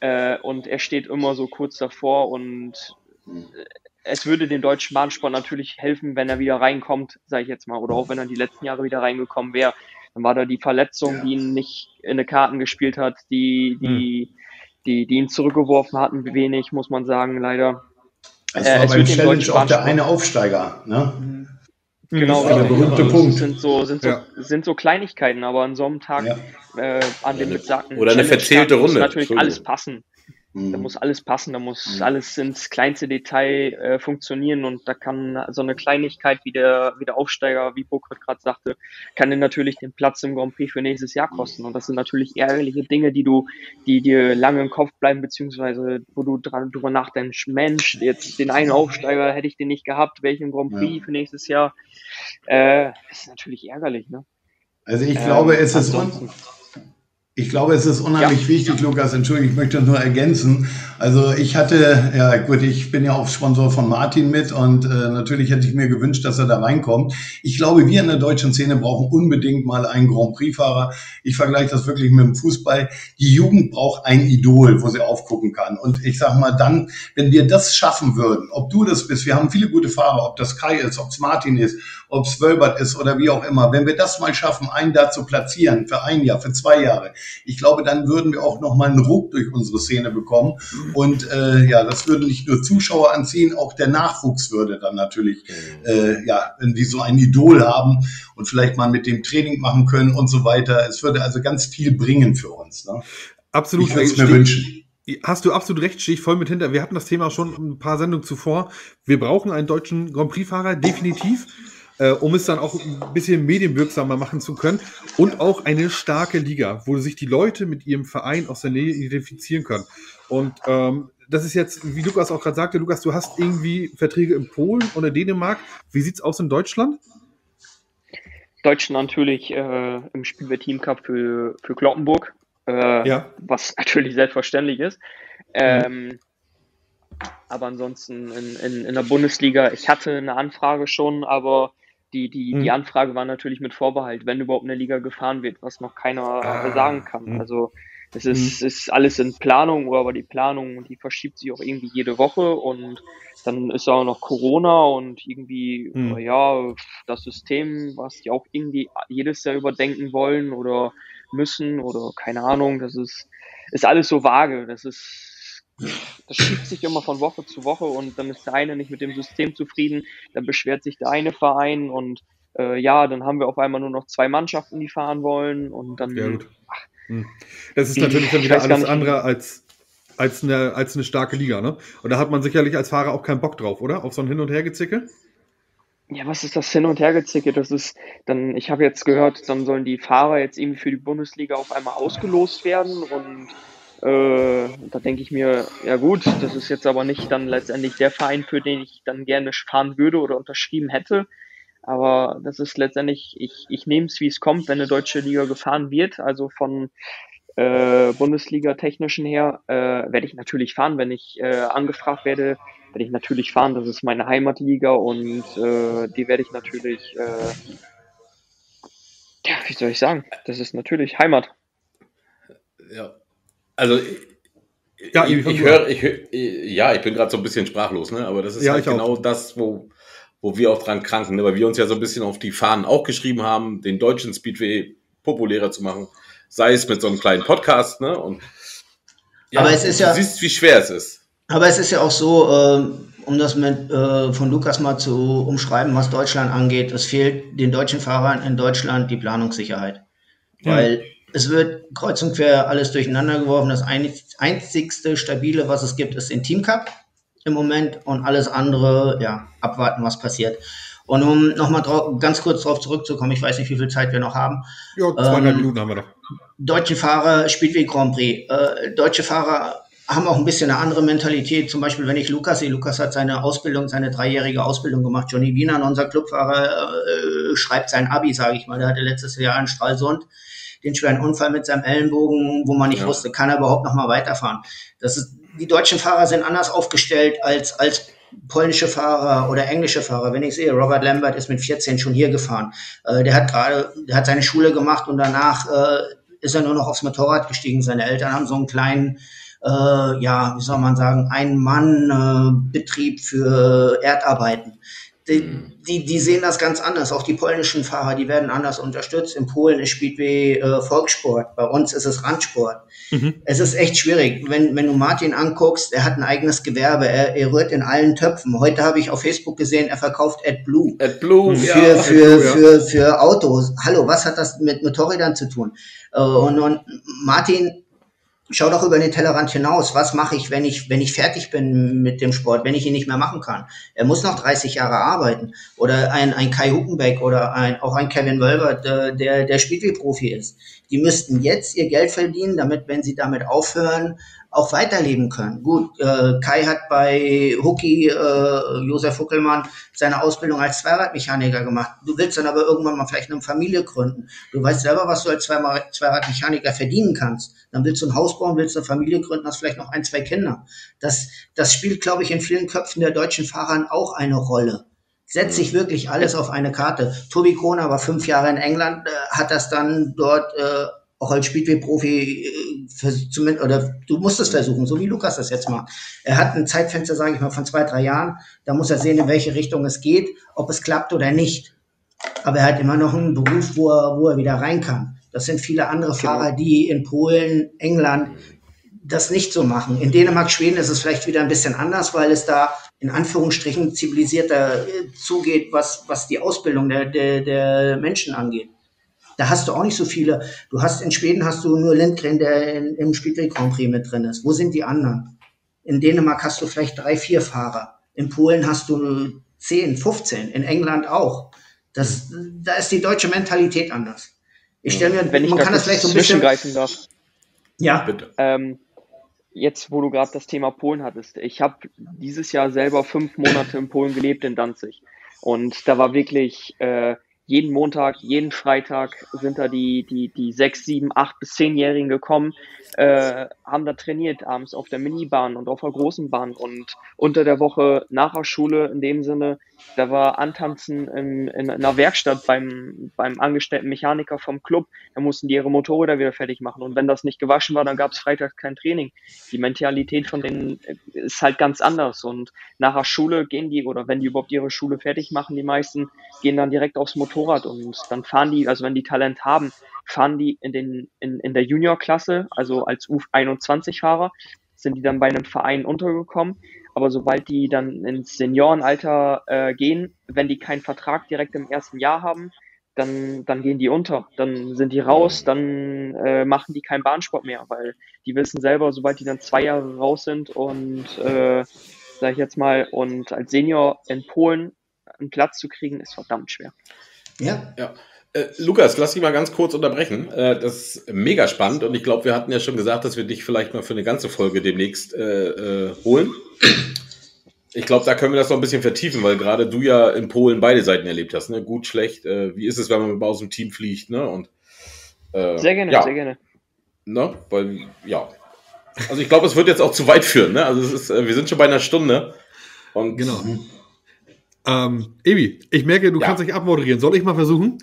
äh, und er steht immer so kurz davor und äh, es würde dem deutschen Bahnsport natürlich helfen, wenn er wieder reinkommt, sage ich jetzt mal, oder auch wenn er die letzten Jahre wieder reingekommen wäre. Dann war da die Verletzung, die ihn nicht in eine Karten gespielt hat, die, die, hm die, die ihn zurückgeworfen hatten, wenig, muss man sagen, leider. Es war äh, beim Challenge auch der eine Aufsteiger, ne? Genau, der berühmte also, Punkt. Sind so, sind, so, ja. sind so Kleinigkeiten, aber an so einem Tag, ja. äh, an dem besagten Oder eine verzählte Runde. muss natürlich alles passen. Da mhm. muss alles passen, da muss mhm. alles ins kleinste Detail äh, funktionieren und da kann so eine Kleinigkeit wie der, wie der Aufsteiger, wie Burkhardt gerade sagte, kann dir natürlich den Platz im Grand Prix für nächstes Jahr kosten. Und das sind natürlich ärgerliche Dinge, die du, die dir lange im Kopf bleiben, beziehungsweise wo du dran drüber nachdenkst, Mensch, jetzt den einen Aufsteiger hätte ich den nicht gehabt, welchen Grand Prix ja. für nächstes Jahr. Äh, das ist natürlich ärgerlich, ne? Also ich glaube, ähm, es ist ich glaube, es ist unheimlich ja. wichtig, Lukas, entschuldige, ich möchte nur ergänzen. Also ich hatte, ja gut, ich bin ja auch Sponsor von Martin mit und äh, natürlich hätte ich mir gewünscht, dass er da reinkommt. Ich glaube, wir in der deutschen Szene brauchen unbedingt mal einen Grand Prix-Fahrer. Ich vergleiche das wirklich mit dem Fußball. Die Jugend braucht ein Idol, wo sie aufgucken kann. Und ich sage mal dann, wenn wir das schaffen würden, ob du das bist, wir haben viele gute Fahrer, ob das Kai ist, ob es Martin ist, ob es Wölbert ist oder wie auch immer. Wenn wir das mal schaffen, einen da zu platzieren für ein Jahr, für zwei Jahre, ich glaube, dann würden wir auch noch mal einen Ruck durch unsere Szene bekommen. Und äh, ja, das würde nicht nur Zuschauer anziehen, auch der Nachwuchs würde dann natürlich, äh, ja, wenn die so ein Idol haben und vielleicht mal mit dem Training machen können und so weiter. Es würde also ganz viel bringen für uns. Ne? Absolut. Ich würde es mir wünschen. Hast du absolut recht, stehe ich voll mit hinter. Wir hatten das Thema schon ein paar Sendungen zuvor. Wir brauchen einen deutschen Grand Prix-Fahrer, definitiv äh, um es dann auch ein bisschen medienwirksamer machen zu können. Und auch eine starke Liga, wo sich die Leute mit ihrem Verein aus der Nähe identifizieren können. Und ähm, das ist jetzt, wie Lukas auch gerade sagte, Lukas, du hast irgendwie Verträge in Polen in Dänemark. Wie sieht es aus in Deutschland? Deutschland natürlich äh, im Spiel der Team Cup für, für Kloppenburg, äh, ja. was natürlich selbstverständlich ist. Ähm, mhm. Aber ansonsten in, in, in der Bundesliga, ich hatte eine Anfrage schon, aber die, die, mhm. die Anfrage war natürlich mit Vorbehalt, wenn überhaupt eine Liga gefahren wird, was noch keiner ah. sagen kann. Mhm. Also es ist, mhm. ist alles in Planung, aber die Planung, die verschiebt sich auch irgendwie jede Woche und dann ist auch noch Corona und irgendwie, mhm. ja, das System, was die auch irgendwie jedes Jahr überdenken wollen oder müssen oder keine Ahnung, das ist, ist alles so vage. Das ist, das schiebt sich immer von Woche zu Woche und dann ist der eine nicht mit dem System zufrieden, dann beschwert sich der eine Verein und äh, ja, dann haben wir auf einmal nur noch zwei Mannschaften, die fahren wollen und dann. Ja, gut. Ach, hm. das ist natürlich dann wieder alles andere als, als, eine, als eine starke Liga, ne? Und da hat man sicherlich als Fahrer auch keinen Bock drauf, oder? Auf so ein Hin- und Hergezicke? Ja, was ist das Hin- und Hergezicke? Das ist dann, ich habe jetzt gehört, dann sollen die Fahrer jetzt irgendwie für die Bundesliga auf einmal ausgelost werden und äh, da denke ich mir, ja gut, das ist jetzt aber nicht dann letztendlich der Verein, für den ich dann gerne fahren würde oder unterschrieben hätte. Aber das ist letztendlich, ich, ich nehme es, wie es kommt, wenn eine deutsche Liga gefahren wird. Also von äh, Bundesliga-technischen her äh, werde ich natürlich fahren, wenn ich äh, angefragt werde, werde ich natürlich fahren. Das ist meine Heimatliga und äh, die werde ich natürlich, äh, ja, wie soll ich sagen, das ist natürlich Heimat. Ja, also ja, ich, ich höre, ich, ja, ich bin gerade so ein bisschen sprachlos, ne? Aber das ist ja, halt genau auch. das, wo, wo wir auch dran kranken, ne? weil wir uns ja so ein bisschen auf die Fahnen auch geschrieben haben, den deutschen Speedway populärer zu machen, sei es mit so einem kleinen Podcast, ne? Und ja, aber es ist ja, du siehst, wie schwer es ist. Aber es ist ja auch so, äh, um das mit äh, von Lukas mal zu umschreiben, was Deutschland angeht, es fehlt den deutschen Fahrern in Deutschland die Planungssicherheit. Ja. Weil es wird kreuz und quer alles durcheinander geworfen. Das einzigste stabile, was es gibt, ist den Team Cup im Moment und alles andere, ja, abwarten, was passiert. Und um nochmal ganz kurz darauf zurückzukommen, ich weiß nicht, wie viel Zeit wir noch haben. Ja, zweieinhalb ähm, Minuten haben wir noch. Deutsche Fahrer, Speedway Grand Prix. Äh, deutsche Fahrer haben auch ein bisschen eine andere Mentalität. Zum Beispiel, wenn ich Lukas sehe, Lukas hat seine Ausbildung, seine dreijährige Ausbildung gemacht. Johnny Wiener, unser Clubfahrer, äh, schreibt sein Abi, sage ich mal. Der hatte letztes Jahr in Stralsund den schweren Unfall mit seinem Ellenbogen, wo man nicht ja. wusste, kann er überhaupt noch mal weiterfahren. Das ist, die deutschen Fahrer sind anders aufgestellt als, als polnische Fahrer oder englische Fahrer. Wenn ich sehe, Robert Lambert ist mit 14 schon hier gefahren. Äh, der hat gerade, der hat seine Schule gemacht und danach äh, ist er nur noch aufs Motorrad gestiegen. Seine Eltern haben so einen kleinen, äh, ja, wie soll man sagen, Ein-Mann-Betrieb für Erdarbeiten. Die, mhm. die, die sehen das ganz anders. Auch die polnischen Fahrer, die werden anders unterstützt. In Polen ist Speedway äh, Volkssport, bei uns ist es Randsport. Mhm. Es ist echt schwierig. Wenn, wenn du Martin anguckst, er hat ein eigenes Gewerbe, er, er rührt in allen Töpfen. Heute habe ich auf Facebook gesehen, er verkauft AdBlue. AdBlue, für, ja. Für, für, für, für Autos. Hallo, was hat das mit Motorrädern zu tun? Äh, und, und Martin schau doch über den Tellerrand hinaus. Was mache ich, wenn ich, wenn ich fertig bin mit dem Sport, wenn ich ihn nicht mehr machen kann? Er muss noch 30 Jahre arbeiten. Oder ein, ein Kai Huckenbeck oder ein, auch ein Kevin Wölbert, der, der Spiegel-Profi ist. Die müssten jetzt ihr Geld verdienen, damit, wenn sie damit aufhören, auch weiterleben können. Gut, äh, Kai hat bei Hucki, äh, Josef Huckelmann, seine Ausbildung als Zweiradmechaniker gemacht. Du willst dann aber irgendwann mal vielleicht eine Familie gründen. Du weißt selber, was du als Zweiradmechaniker verdienen kannst. Dann willst du ein Haus bauen, willst eine Familie gründen, hast vielleicht noch ein, zwei Kinder. Das, das spielt, glaube ich, in vielen Köpfen der deutschen Fahrern auch eine Rolle. Setzt sich wirklich alles auf eine Karte. Tobi Kroner war fünf Jahre in England, äh, hat das dann dort äh, auch als Speedway-Profi äh, oder du musst es versuchen, so wie Lukas das jetzt macht. Er hat ein Zeitfenster, sage ich mal, von zwei, drei Jahren. Da muss er sehen, in welche Richtung es geht, ob es klappt oder nicht. Aber er hat immer noch einen Beruf, wo er, wo er wieder rein kann. Das sind viele andere genau. Fahrer, die in Polen, England das nicht so machen. In Dänemark, Schweden ist es vielleicht wieder ein bisschen anders, weil es da in Anführungsstrichen zivilisierter äh, zugeht, was, was die Ausbildung der, der, der Menschen angeht. Da hast du auch nicht so viele. Du hast in Schweden hast du nur Lindgren, der in, im Speedway Grand Prix mit drin ist. Wo sind die anderen? In Dänemark hast du vielleicht drei, vier Fahrer. In Polen hast du zehn, 15. In England auch. Das, da ist die deutsche Mentalität anders. Ich stelle mir, wenn ich man kann das vielleicht so ein bisschen greifen darf. Ja, bitte. Ähm, jetzt, wo du gerade das Thema Polen hattest, ich habe dieses Jahr selber fünf Monate in Polen gelebt in Danzig und da war wirklich äh, jeden Montag, jeden Freitag sind da die, die, die sechs, sieben, acht bis zehnjährigen gekommen, äh, haben da trainiert abends auf der Minibahn und auf der großen Bahn und unter der Woche nach der Schule in dem Sinne, da war Antanzen in, in einer Werkstatt beim, beim angestellten Mechaniker vom Club, da mussten die ihre Motorräder wieder fertig machen. Und wenn das nicht gewaschen war, dann gab es freitags kein Training. Die Mentalität von denen ist halt ganz anders. Und nach der Schule gehen die, oder wenn die überhaupt ihre Schule fertig machen, die meisten gehen dann direkt aufs Motorrad. Motorrad und dann fahren die, also wenn die Talent haben, fahren die in, den, in, in der Juniorklasse, also als U21-Fahrer, sind die dann bei einem Verein untergekommen. Aber sobald die dann ins Seniorenalter äh, gehen, wenn die keinen Vertrag direkt im ersten Jahr haben, dann, dann gehen die unter. Dann sind die raus, dann äh, machen die keinen Bahnsport mehr, weil die wissen selber, sobald die dann zwei Jahre raus sind und, äh, sag ich jetzt mal, und als Senior in Polen einen Platz zu kriegen, ist verdammt schwer. Ja. ja. Äh, Lukas, lass dich mal ganz kurz unterbrechen. Äh, das ist mega spannend und ich glaube, wir hatten ja schon gesagt, dass wir dich vielleicht mal für eine ganze Folge demnächst äh, äh, holen. Ich glaube, da können wir das noch ein bisschen vertiefen, weil gerade du ja in Polen beide Seiten erlebt hast. Ne? Gut, schlecht. Äh, wie ist es, wenn man aus dem Team fliegt? Ne? Und, äh, sehr gerne, ja. sehr gerne. Ne? Weil, ja. Also ich glaube, es wird jetzt auch zu weit führen. Ne? Also es ist, wir sind schon bei einer Stunde. Und genau. Ähm, Ebi, ich merke, du ja. kannst dich abmoderieren. Soll ich mal versuchen?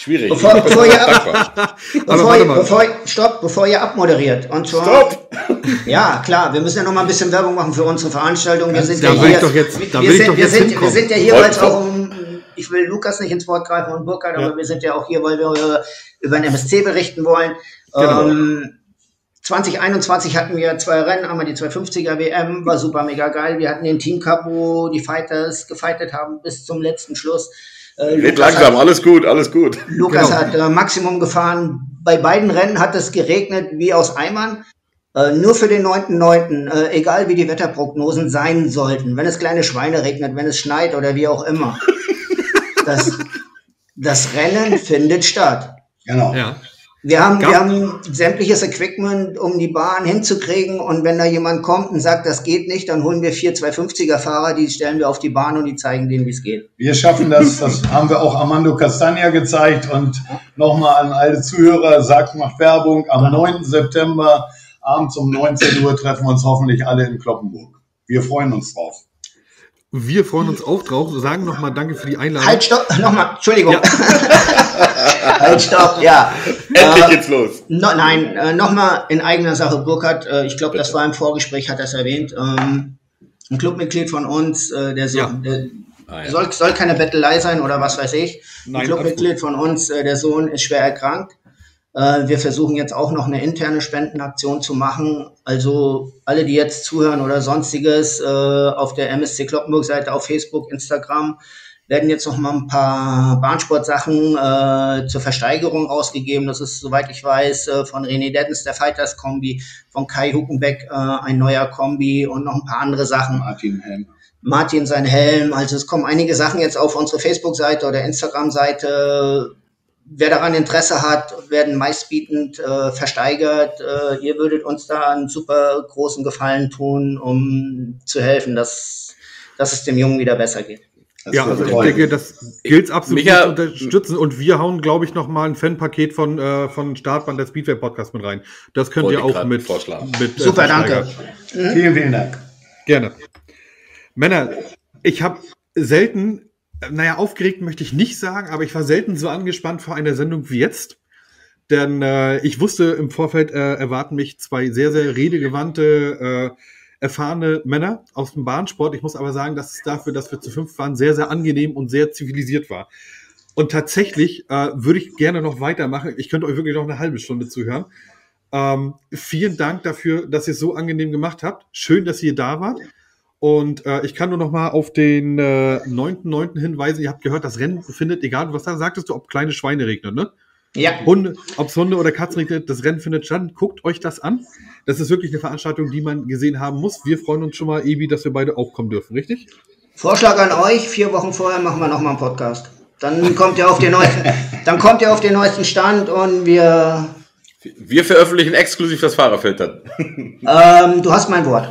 Schwierig. Bevor, bevor ihr, ab, bevor, ihr, bevor, stopp, bevor ihr abmoderiert. Und zwar, stopp! Ja, klar, wir müssen ja noch mal ein bisschen Werbung machen für unsere Veranstaltung. Wir sind da ja hier. Jetzt, wir, wir, sind, wir, sind, wir sind ja hier, weil es auch um, ich will Lukas nicht ins Wort greifen und Burkhard, ja. aber wir sind ja auch hier, weil wir über den MSC berichten wollen. Genau. Ähm, 2021 hatten wir zwei Rennen, einmal die 250er WM, war super mega geil. Wir hatten den Team Cup, wo die Fighters gefightet haben bis zum letzten Schluss. Äh, Geht langsam, hat, alles gut, alles gut. Lukas genau. hat äh, Maximum gefahren. Bei beiden Rennen hat es geregnet wie aus Eimern. Äh, nur für den 9.9., äh, egal wie die Wetterprognosen sein sollten, wenn es kleine Schweine regnet, wenn es schneit oder wie auch immer. das, das Rennen findet statt. Genau. Ja. Wir haben, wir haben sämtliches Equipment, um die Bahn hinzukriegen. Und wenn da jemand kommt und sagt, das geht nicht, dann holen wir vier 250er Fahrer, die stellen wir auf die Bahn und die zeigen denen, wie es geht. Wir schaffen das. Das haben wir auch Armando Castagna gezeigt. Und nochmal an alle Zuhörer, sagt macht Werbung. Am 9. September abends um 19 Uhr treffen wir uns hoffentlich alle in Kloppenburg. Wir freuen uns drauf. Wir freuen uns auch drauf. Sagen nochmal Danke für die Einladung. Halt, stopp, nochmal, Entschuldigung. Ja. halt, stopp, ja. Endlich äh, geht's los. No, nein, äh, nochmal in eigener Sache, Burkhard, äh, ich glaube, das war im Vorgespräch, hat er es erwähnt. Ähm, ein Clubmitglied von uns, äh, der, so, ja. der ah, ja. soll, soll keine Bettelei sein oder was weiß ich. Nein, ein Clubmitglied von uns, der Sohn ist schwer erkrankt. Äh, wir versuchen jetzt auch noch eine interne Spendenaktion zu machen. Also alle, die jetzt zuhören oder sonstiges, äh, auf der MSC Kloppenburg-Seite auf Facebook, Instagram, werden jetzt noch mal ein paar Bahnsportsachen äh, zur Versteigerung rausgegeben. Das ist, soweit ich weiß, von René Dettens der Fighters Kombi, von Kai Huckenbeck äh, ein neuer Kombi und noch ein paar andere Sachen. Martin Helm. Martin sein Helm. Also es kommen einige Sachen jetzt auf unsere Facebook-Seite oder Instagram-Seite wer daran Interesse hat, werden meistbietend äh, versteigert. Äh, ihr würdet uns da einen super großen Gefallen tun, um zu helfen, dass, dass es dem Jungen wieder besser geht. Das ja, also ich denke, das gilt absolut Micha, zu unterstützen. Und wir hauen, glaube ich, noch mal ein Fanpaket von, äh, von Startbahn der Speedway Podcast mit rein. Das könnt ihr auch mit vorschlagen. Mit, äh, Super, danke. Vielen, vielen Dank. Gerne. Männer, ich habe selten naja, aufgeregt möchte ich nicht sagen, aber ich war selten so angespannt vor einer Sendung wie jetzt. Denn äh, ich wusste im Vorfeld, äh, erwarten mich zwei sehr, sehr redegewandte, äh, erfahrene Männer aus dem Bahnsport. Ich muss aber sagen, dass es dafür, dass wir zu fünf waren, sehr, sehr angenehm und sehr zivilisiert war. Und tatsächlich äh, würde ich gerne noch weitermachen. Ich könnte euch wirklich noch eine halbe Stunde zuhören. Ähm, vielen Dank dafür, dass ihr es so angenehm gemacht habt. Schön, dass ihr da wart. Und äh, ich kann nur noch mal auf den äh, 9.9. hinweisen. Ihr habt gehört, das Rennen findet, egal was da sagtest du, ob kleine Schweine regnet, ne? Ja. Hunde, ob es Hunde oder Katzen regnet, das Rennen findet statt. Guckt euch das an. Das ist wirklich eine Veranstaltung, die man gesehen haben muss. Wir freuen uns schon mal, Ebi, dass wir beide auch kommen dürfen, richtig? Vorschlag an euch, vier Wochen vorher machen wir noch mal einen Podcast. Dann kommt ihr auf den neuesten, dann kommt ihr auf den neuesten Stand und wir. Wir veröffentlichen exklusiv das Fahrerfeld dann. Ähm, du hast mein Wort.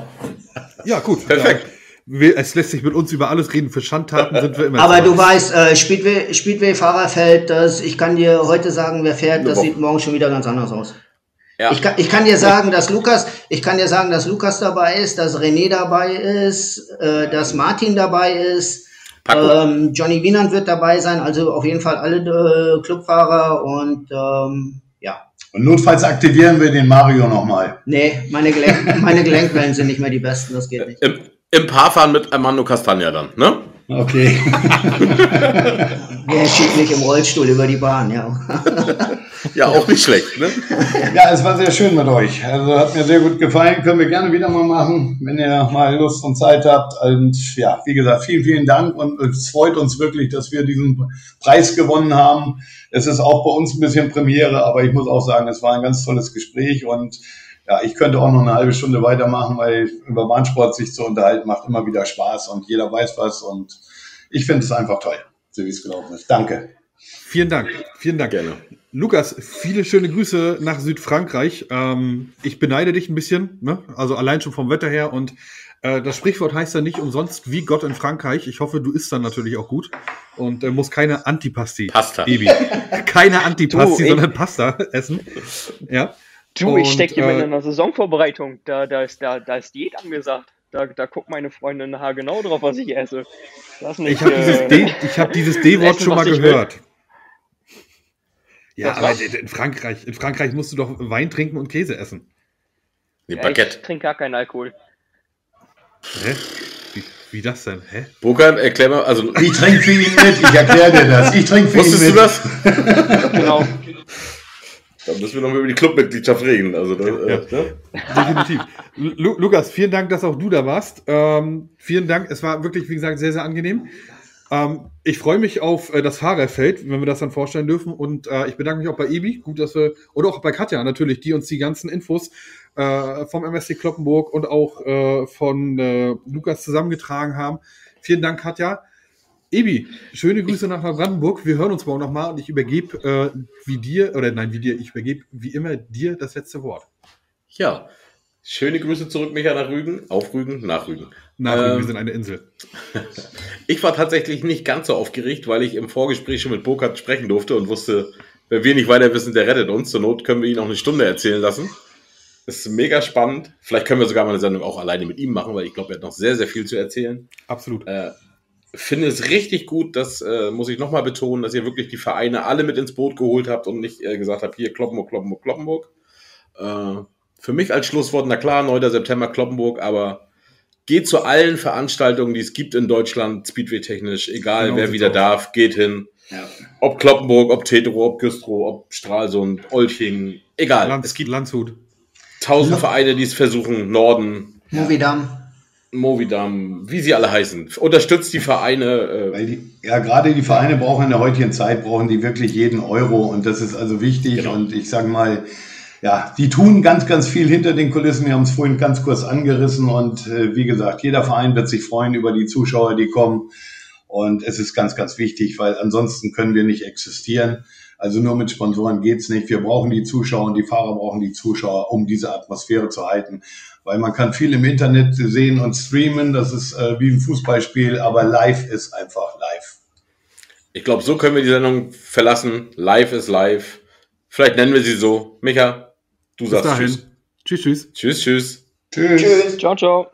Ja, gut. Perfekt. Ja, es lässt sich mit uns über alles reden. Für Schandtaten sind wir immer. Aber du weißt, äh, Speedway, Speedway Fahrerfeld, das, ich kann dir heute sagen, wer fährt, das sieht morgen schon wieder ganz anders aus. Ja. Ich, kann, ich kann dir sagen, dass Lukas, ich kann dir sagen, dass Lukas dabei ist, dass René dabei ist, äh, dass Martin dabei ist, ähm, Johnny Wienand wird dabei sein, also auf jeden Fall alle äh, Clubfahrer und ähm, ja. Und notfalls aktivieren wir den Mario nochmal. Nee, meine, Gelenk meine Gelenkwellen sind nicht mehr die besten, das geht nicht. Im, im Paarfahren mit Armando Castagna dann, ne? Okay. Der schiebt mich im Rollstuhl über die Bahn, ja. ja, auch nicht schlecht, ne? Ja, es war sehr schön mit euch. Also hat mir sehr gut gefallen. Können wir gerne wieder mal machen, wenn ihr mal Lust und Zeit habt. Und ja, wie gesagt, vielen, vielen Dank. Und es freut uns wirklich, dass wir diesen Preis gewonnen haben. Es ist auch bei uns ein bisschen Premiere, aber ich muss auch sagen, es war ein ganz tolles Gespräch und ja, ich könnte auch noch eine halbe Stunde weitermachen, weil über Bahnsport sich zu unterhalten macht immer wieder Spaß und jeder weiß was und ich finde es einfach toll, so wie es gelaufen ist. Danke. Vielen Dank. Vielen Dank. Gerne. Lukas, viele schöne Grüße nach Südfrankreich. Ähm, ich beneide dich ein bisschen, ne? also allein schon vom Wetter her. Und äh, das Sprichwort heißt ja nicht umsonst wie Gott in Frankreich. Ich hoffe, du isst dann natürlich auch gut und äh, musst keine Antipasti. Pasta. Baby. keine Antipasti, du, sondern Pasta essen. Ja. Du, und, ich stecke hier äh, in einer Saisonvorbereitung. Da, da, ist, da, da ist Diät angesagt. Da, da guckt meine Freundin genau drauf, was ich esse. Ich habe äh, dieses, hab dieses D-Wort schon mal gehört. Ja, aber in Frankreich, in Frankreich musst du doch Wein trinken und Käse essen. Nee, ja, Baguette. Ich trinke gar keinen Alkohol. Hä? Wie, wie das denn? Hä? Burkhard, erklär mal. Also, ich trinke für ihn mit, ich erkläre dir das. Ich trinke für Wusstest ihn mit. Wusstest du das? genau. Da müssen wir noch mal über die Clubmitgliedschaft reden. Also, das, ja, äh, ne? Definitiv. Lu Lukas, vielen Dank, dass auch du da warst. Ähm, vielen Dank. Es war wirklich, wie gesagt, sehr, sehr angenehm. Ähm, ich freue mich auf äh, das Fahrerfeld, wenn wir das dann vorstellen dürfen. Und äh, ich bedanke mich auch bei Ebi, gut, dass wir, oder auch bei Katja natürlich, die uns die ganzen Infos äh, vom MSC Kloppenburg und auch äh, von äh, Lukas zusammengetragen haben. Vielen Dank, Katja. Ebi, schöne Grüße nach Brandenburg. Wir hören uns morgen nochmal und ich übergebe äh, wie dir, oder nein, wie dir, ich übergebe wie immer dir das letzte Wort. Ja, schöne Grüße zurück, Micha, nach Rügen, auf Rügen, nach Rügen. Nach Rügen, ähm, wir sind eine Insel. ich war tatsächlich nicht ganz so aufgeregt, weil ich im Vorgespräch schon mit Burkhardt sprechen durfte und wusste, wenn wir nicht weiter wissen, der rettet uns. Zur Not können wir ihn noch eine Stunde erzählen lassen. Das ist mega spannend. Vielleicht können wir sogar mal eine Sendung auch alleine mit ihm machen, weil ich glaube, er hat noch sehr, sehr viel zu erzählen. Absolut. Äh, finde es richtig gut, das äh, muss ich nochmal betonen, dass ihr wirklich die Vereine alle mit ins Boot geholt habt und nicht äh, gesagt habt, hier Kloppenburg, Kloppenburg, Kloppenburg. Äh, für mich als Schlusswort, na klar, 9. September Kloppenburg, aber geht zu allen Veranstaltungen, die es gibt in Deutschland, Speedway-technisch, egal genau, wer wieder aus. darf, geht hin. Ja. Ob Kloppenburg, ob Tetero, ob Güstrow, ob Stralsund, Olching, egal. Lanz, es gibt Landshut. Tausend ja. Vereine, die es versuchen, Norden. Movidam. Movidam, wie sie alle heißen. Unterstützt die Vereine. Äh die, ja, gerade die Vereine brauchen in der heutigen Zeit, brauchen die wirklich jeden Euro und das ist also wichtig. Genau. Und ich sage mal, ja, die tun ganz, ganz viel hinter den Kulissen. Wir haben es vorhin ganz kurz angerissen und äh, wie gesagt, jeder Verein wird sich freuen über die Zuschauer, die kommen. Und es ist ganz, ganz wichtig, weil ansonsten können wir nicht existieren. Also nur mit Sponsoren geht's nicht. Wir brauchen die Zuschauer und die Fahrer brauchen die Zuschauer, um diese Atmosphäre zu halten. Weil man kann viel im Internet sehen und streamen, das ist äh, wie ein Fußballspiel, aber live ist einfach live. Ich glaube, so können wir die Sendung verlassen. Live ist live. Vielleicht nennen wir sie so. Micha, du Bis sagst dahin. Tschüss. Tschüss, tschüss. Tschüss, tschüss. Tschüss. Tschüss. Ciao, ciao.